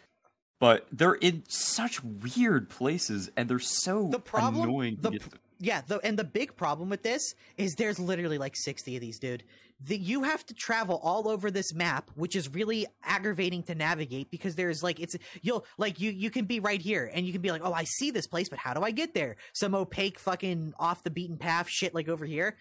but they're in such weird places and they're so The problem- annoying the yeah, the and the big problem with this is there's literally like 60 of these, dude. The, you have to travel all over this map, which is really aggravating to navigate because there's like it's you'll like you you can be right here and you can be like, "Oh, I see this place, but how do I get there?" Some opaque fucking off the beaten path shit like over here.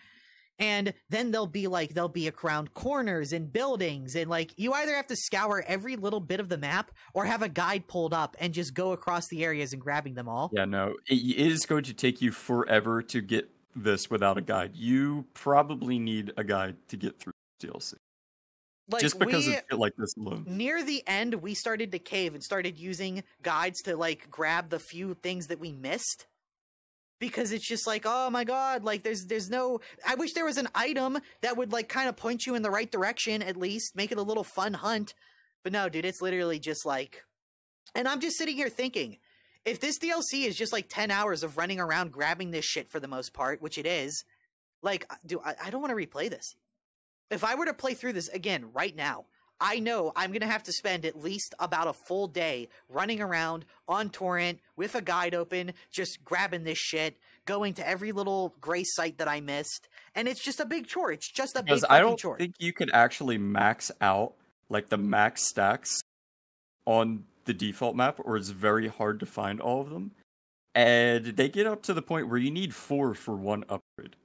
And then there'll be like there'll be around corners and buildings and like you either have to scour every little bit of the map or have a guide pulled up and just go across the areas and grabbing them all. Yeah, no, it is going to take you forever to get this without a guide. You probably need a guide to get through DLC. Like Just because we, of like this alone. near the end we started to cave and started using guides to like grab the few things that we missed because it's just like oh my god like there's there's no i wish there was an item that would like kind of point you in the right direction at least make it a little fun hunt. But no dude it's literally just like and i'm just sitting here thinking if this dlc is just like 10 hours of running around grabbing this shit for the most part which it is like do i, I don't want to replay this. If I were to play through this again right now, I know I'm going to have to spend at least about a full day running around on torrent with a guide open, just grabbing this shit, going to every little gray site that I missed, and it's just a big chore. It's just a Because big I don't chore. think you can actually max out like the max stacks on the default map, or it's very hard to find all of them. And they get up to the point where you need four for one upgrade.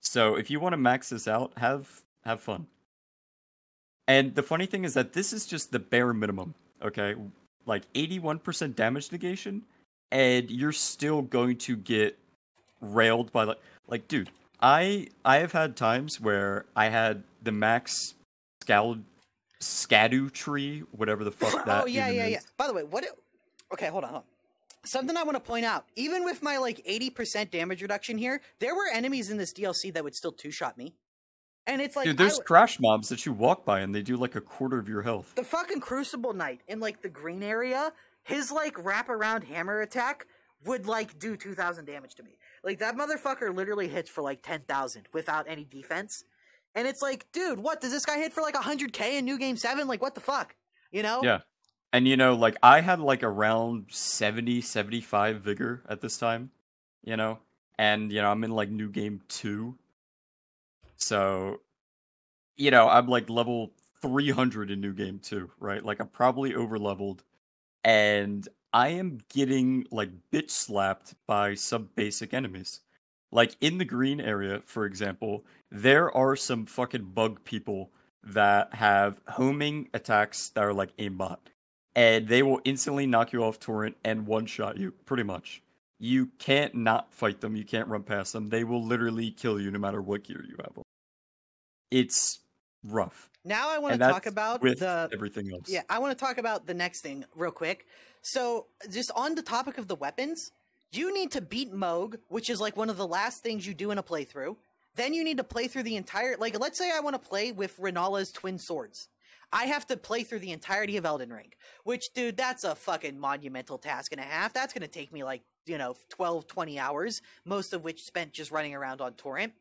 So if you want to max this out, have have fun. And the funny thing is that this is just the bare minimum, okay? Like 81% damage negation, and you're still going to get railed by like like dude, I I have had times where I had the max scal scadu tree, whatever the fuck (laughs) oh, that oh yeah, yeah, is. yeah. By the way, what? It, okay, hold on, hold on. Something I want to point out: even with my like eighty percent damage reduction here, there were enemies in this DLC that would still two shot me, and it's like Dude, there's crash mobs that you walk by and they do like a quarter of your health. the fucking Crucible Knight in like the green area, his like wraparound hammer attack would like do 2000 damage to me. Like that motherfucker literally hits for like 10,000 without any defense. And it's like, dude, what does this guy hit for like 100k in New Game 7? Like what the fuck? You know? Yeah. And you know, like I had like around 70, 75 vigor at this time, you know? And you know, I'm in like new game 2. So you know, I'm like level 300 in new game 2, right? Like I'm probably over leveled and I am getting like bitch slapped by some basic enemies. Like in the green area, for example, there are some fucking bug people that have homing attacks that are like aimbot. and they will instantly knock you off torrent and one shot you, pretty much. You can't not fight them. You can't run past them. They will literally kill you no matter what gear you have. It's rough. Now I want to talk about with the everything else. Yeah, I want to talk about the next thing real quick. So, just on the topic of the weapons, you need to beat Mohg, which is like one of the last things you do in a playthrough. Then you need to play through the entire like let's say I want to play with Rellana's twin swords. I have to play through the entirety of Elden Ring, which dude, that's a fucking monumental task and a half. That's going to take me like, you know, 12 20 hours, most of which spent just running around on torrent.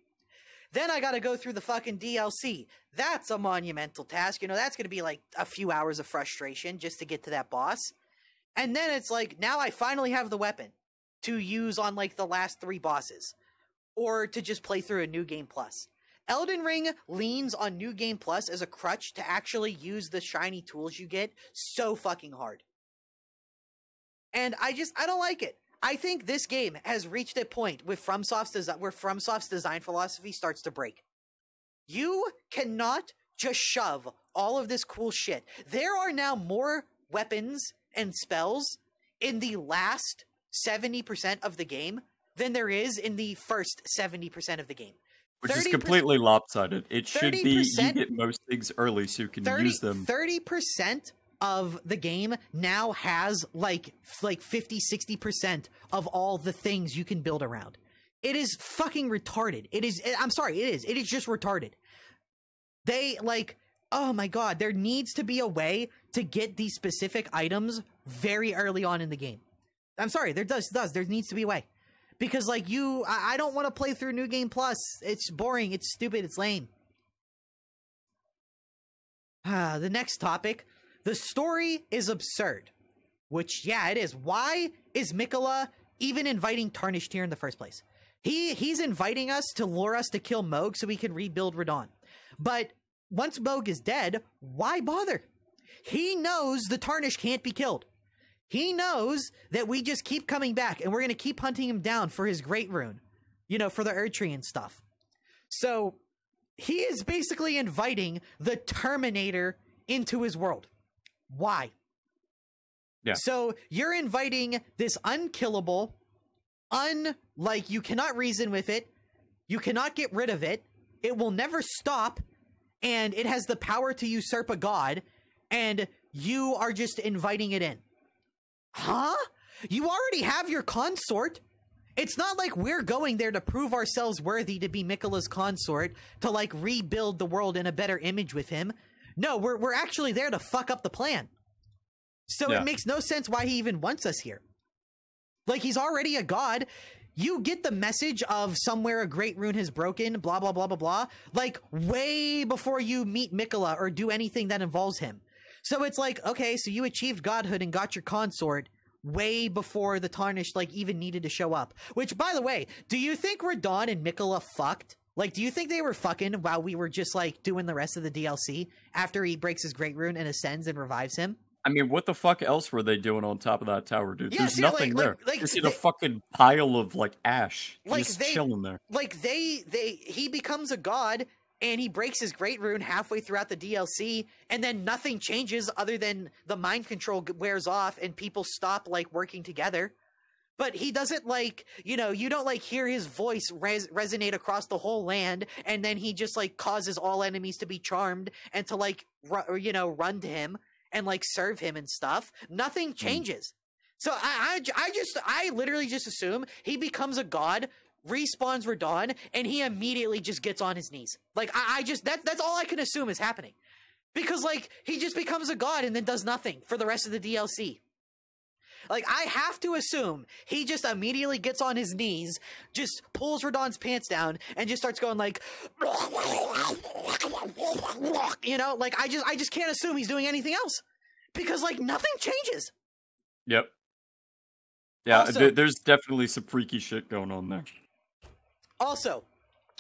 Then I got to go through the fucking DLC. That's a monumental task. You know, that's going to be like a few hours of frustration just to get to that boss. And then it's like, now I finally have the weapon to use on like the last three bosses or to just play through a new game plus. Elden Ring leans on New Game Plus as a crutch to actually use the shiny tools you get so fucking hard. And I just I don't like it. I think this game has reached a point with FromSoft's where FromSoft's design philosophy starts to break. You cannot just shove all of this cool shit. There are now more weapons and spells in the last 70% of the game than there is in the first 70% of the game. Which is completely lopsided. It should be you get most things early so you can 30 use them. percent of the game now has like like 50 60% of all the things you can build around. It is fucking retarded. It is I'm sorry, it is. It is just retarded. They like oh my god, there needs to be a way to get these specific items very early on in the game. I'm sorry, there does does there needs to be a way. Because like you I, I don't want to play through New Game Plus. It's boring, it's stupid, it's lame. Ah, (sighs) the next topic. The story is absurd. Which, yeah, it is. Why is Miquella even inviting Tarnished here in the first place? He he's inviting us to lure us to kill Mohg so we can rebuild Radahn. But once Mohg is dead, why bother? He knows the Tarnish can't be killed. He knows that we just keep coming back and we're going to keep hunting him down for his great rune. You know, for the Erdtree and stuff. So he is basically inviting the Terminator into his world. Why? Yeah. So you're inviting this unkillable, un like you cannot reason with it, you cannot get rid of it, it will never stop, and it has the power to usurp a god, and you are just inviting it in. Huh? You already have your consort. It's not like we're going there to prove ourselves worthy to be Miquella's consort, to like rebuild the world in a better image with him. No, we're we're actually there to fuck up the plan. So Yeah. it makes no sense why he even wants us here. Like he's already a god. You get the message of somewhere a great rune has broken, blah blah blah blah blah, like way before you meet Miquella or do anything that involves him. So it's like, okay, so you achieved godhood and got your consort way before the tarnished like even needed to show up. Which by the way, do you think Radahn and Miquella fucked? Like, do you think they were fucking while we were just like doing the rest of the DLC after he breaks his great rune and ascends and revives him? I mean, what the fuck else were they doing on top of that tower, dude? Yeah, There's see, nothing like- there. like, you see they- the fucking pile of like ash Like, just they- chilling there. like they they he becomes a god and he breaks his great rune halfway throughout the DLC and then nothing changes other than the mind control wears off and people stop like working together but he doesn't like you know you don't like hear his voice res- resonate across the whole land and then he just like causes all enemies to be charmed and to like ru- or, you know run to him and like serve him and stuff nothing hmm. changes so I, I just, I literally just assume he becomes a god, respawns Radahn, and he immediately just gets on his knees. Like, I, I just, that, that's all I can assume is happening. Because, like, he just becomes a god and then does nothing for the rest of the DLC. Like, I have to assume he just immediately gets on his knees, just pulls Radahn's pants down, and just starts going like, you know, like, I just, I just can't assume he's doing anything else. Because, like, nothing changes. Yep. Yeah, Also- there- there's definitely some freaky shit going on there. Also,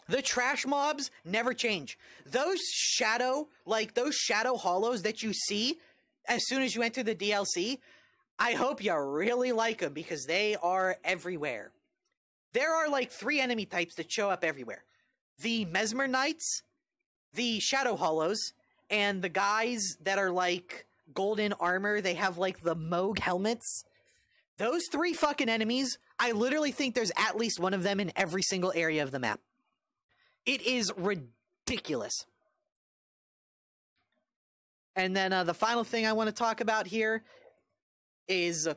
the trash mobs never change. Those shadow, like those shadow hollows that you see as soon as you enter the DLC, I hope you really like them because they are everywhere. There are like three enemy types that show up everywhere the Messmer Knights, the Shadow Hollows, and the guys that are like golden armor. They have like the Mohg helmets. Those three fucking enemies, I literally think there's at least one of them in every single area of the map. It is ridiculous. And then uh, the final thing I want to talk about here is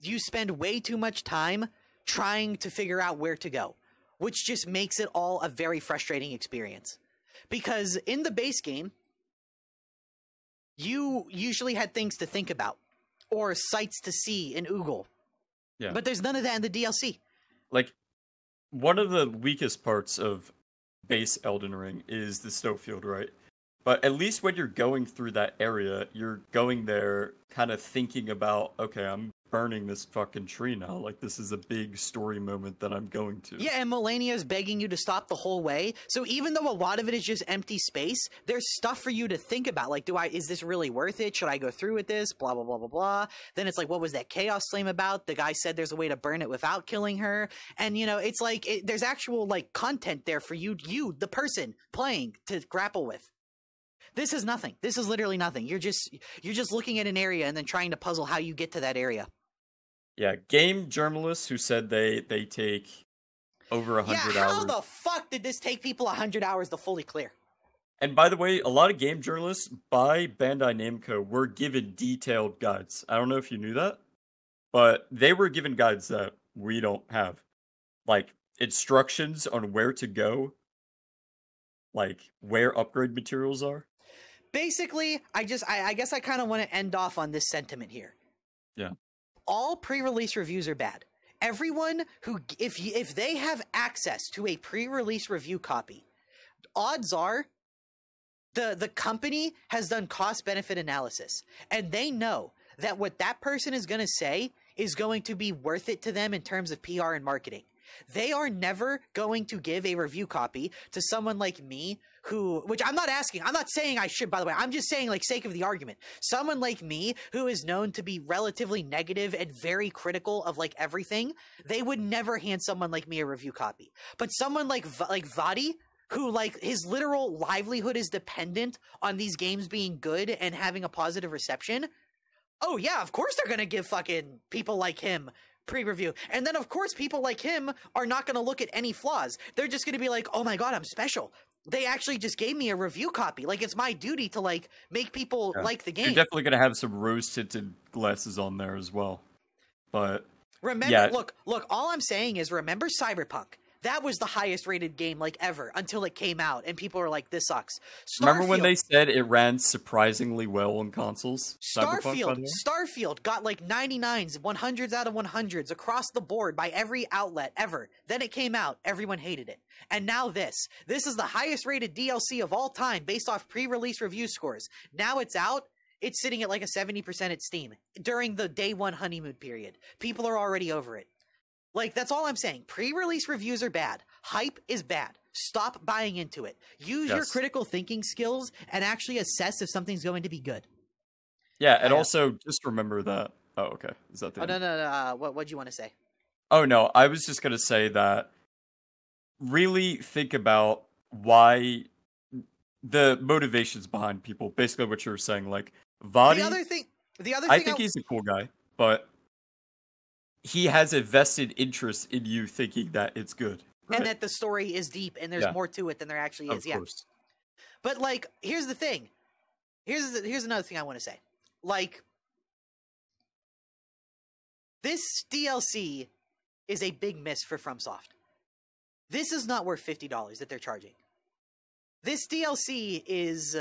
you spend way too much time trying to figure out where to go, which just makes it all a very frustrating experience. Because in the base game, you usually had things to think about or sights to see in Oogle. Yeah. But there's none of that in the DLC. Like one of the weakest parts of base Elden Ring is the snowfield, right? But at least when you're going through that area, you're going there kind of thinking about, okay, I'm burning this fucking tree now. Like this is a big story moment that I'm going to. Yeah, and Malenia is begging you to stop the whole way. So even though a lot of it is just empty space, there's stuff for you to think about. Like, do I is this really worth it? Should I go through with this? Blah blah blah blah blah. Then it's like, what was that chaos flame about? The guy said there's a way to burn it without killing her, and you know, it's like it, there's actual like content there for you, you the person playing to grapple with. This is nothing. This is literally nothing. You're just you're just looking at an area and then trying to puzzle how you get to that area. Yeah, game journalists who said they they take over a Yeah, hundred how hours. How the fuck did this take people a hundred hours to fully clear? And by the way, a lot of game journalists by Bandai Namco were given detailed guides. I don't know if you knew that, but they were given guides that we don't have. Like instructions on where to go, like where upgrade materials are. Basically i just i, I guess i kind of want to end off on this sentiment here Yeah. all pre-release reviews are bad everyone who if if they have access to a pre-release review copy odds are the the company has done cost benefit analysis and they know that what that person is going to say is going to be worth it to them in terms of PR and marketing. They are never going to give a review copy to someone like me who which I'm not asking. I'm not saying I should by the way. I'm just saying like sake of the argument. Someone like me who is known to be relatively negative and very critical of like everything, they would never hand someone like me a review copy. But someone like like Vaati who like his literal livelihood is dependent on these games being good and having a positive reception. Oh yeah, of course they're gonna give fucking people like him pre-review. And then of course people like him are not gonna look at any flaws. They're just gonna be like, oh my god, I'm special. They actually just gave me a review copy. Like it's my duty to like make people Yeah. like the game. You're definitely gonna have some rose tinted glasses on there as well. But Remember, Yeah. look, look. All I'm saying is, remember Cyberpunk. That was the highest rated game like ever until it came out, and people were like, "This sucks." remember when they said it ran surprisingly well on consoles? Starfield. Starfield got like 99s, 100s out of 100s across the board by every outlet ever. Then it came out, everyone hated it. And now this. This is the highest rated DLC of all time based off pre-release review scores. Now it's out, it's sitting at like a 70% at Steam during the day 1 honeymoon period. People are already over it. Like that's all I'm saying. Pre-release reviews are bad. Hype is bad. Stop buying into it. Use your critical thinking skills and actually assess if something's going to be good. Yeah, and Yeah. also just remember that. Oh, okay. Is that the Oh end? no no no! Uh, what what do you want to say? Oh no, I was just gonna say that. Really think about why the motivations behind people. Basically, what you were saying, like Vaati. the other thing, the other I thing, think he's a cool guy, but he has a vested interest in you thinking that it's good. and that the story is deep and there's Yeah. more to it than there actually of is. Yeah, course. but like, here's the thing. Here's the, here's another thing I want to say. Like, this DLC is a big miss for FromSoft. This is not worth fifty dollars that they're charging. This DLC is.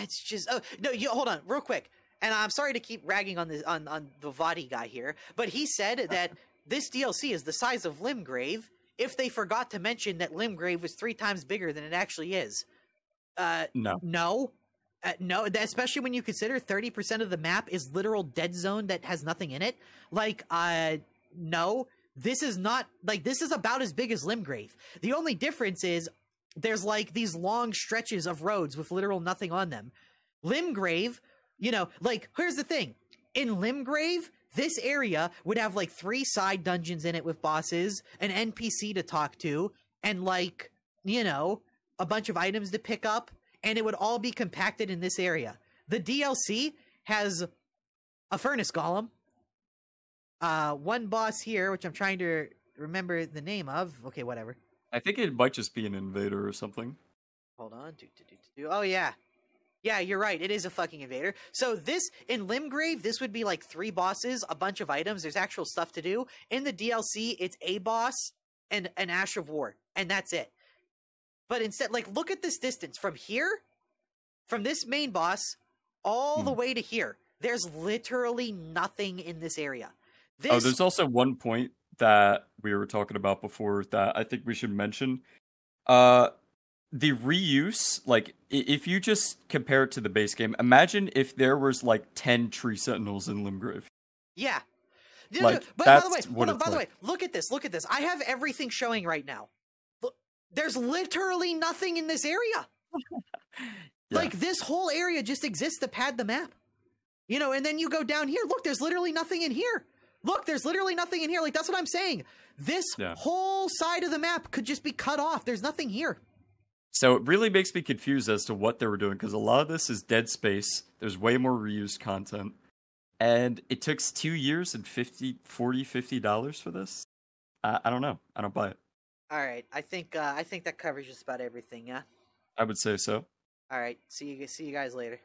It's just oh no you hold on real quick and I'm sorry to keep ragging on the on on the Vaati guy here but he said (laughs) that this DLC is the size of Limgrave if they forgot to mention that Limgrave was three times bigger than it actually is. Uh, No. no. Uh, no, especially when you consider 30% of the map is literal dead zone that has nothing in it. Like, uh, no, this is not, like, this is about as big as Limgrave. The only difference is there's, like, these long stretches of roads with literal nothing on them. Limgrave, you know, like, here's the thing. In Limgrave, this area would have, like, three side dungeons in it with bosses, an NPC to talk to, and, like, you know, a bunch of items to pick up, and it would all be compacted in this area. The DLC has a furnace golem, uh, one boss here, which I'm trying to remember the name of. Okay, whatever. I think it might just be an invader or something. Hold on. Do, do, do, do. Oh yeah, yeah, you're right. It is a fucking invader. So this in Limgrave, this would be like three bosses, a bunch of items. There's actual stuff to do. In the DLC, it's a boss and an Ash of War, and that's it. But instead, like, look at this distance from here, from this main boss, all the Hmm. way to here. There's literally nothing in this area. This, Oh, there's also one point that we were talking about before that I think we should mention. Uh the reuse, like if you just compare it to the base game, imagine if there was like 10 tree sentinels in Limgrave. Yeah. No, Like, no, but by the way, hold what on, it's by the way, look at this. Look at this. I have everything showing right now. Look, there's literally nothing in this area. (laughs) Yeah. Like this whole area just exists to pad the map. You know, and then you go down here. Look, there's literally nothing in here. Look, there's literally nothing in here. Like that's what I'm saying. This Yeah. whole side of the map could just be cut off. There's nothing here. So it really makes me confused as to what they were doing because a lot of this is dead space. There's way more reused content. And it took two years and 50, 40, 50 dollars for this. I, I don't know. I don't buy it. All right, I think uh, I think that covers just about everything. Yeah. I would say so. All right. See you. See you guys later.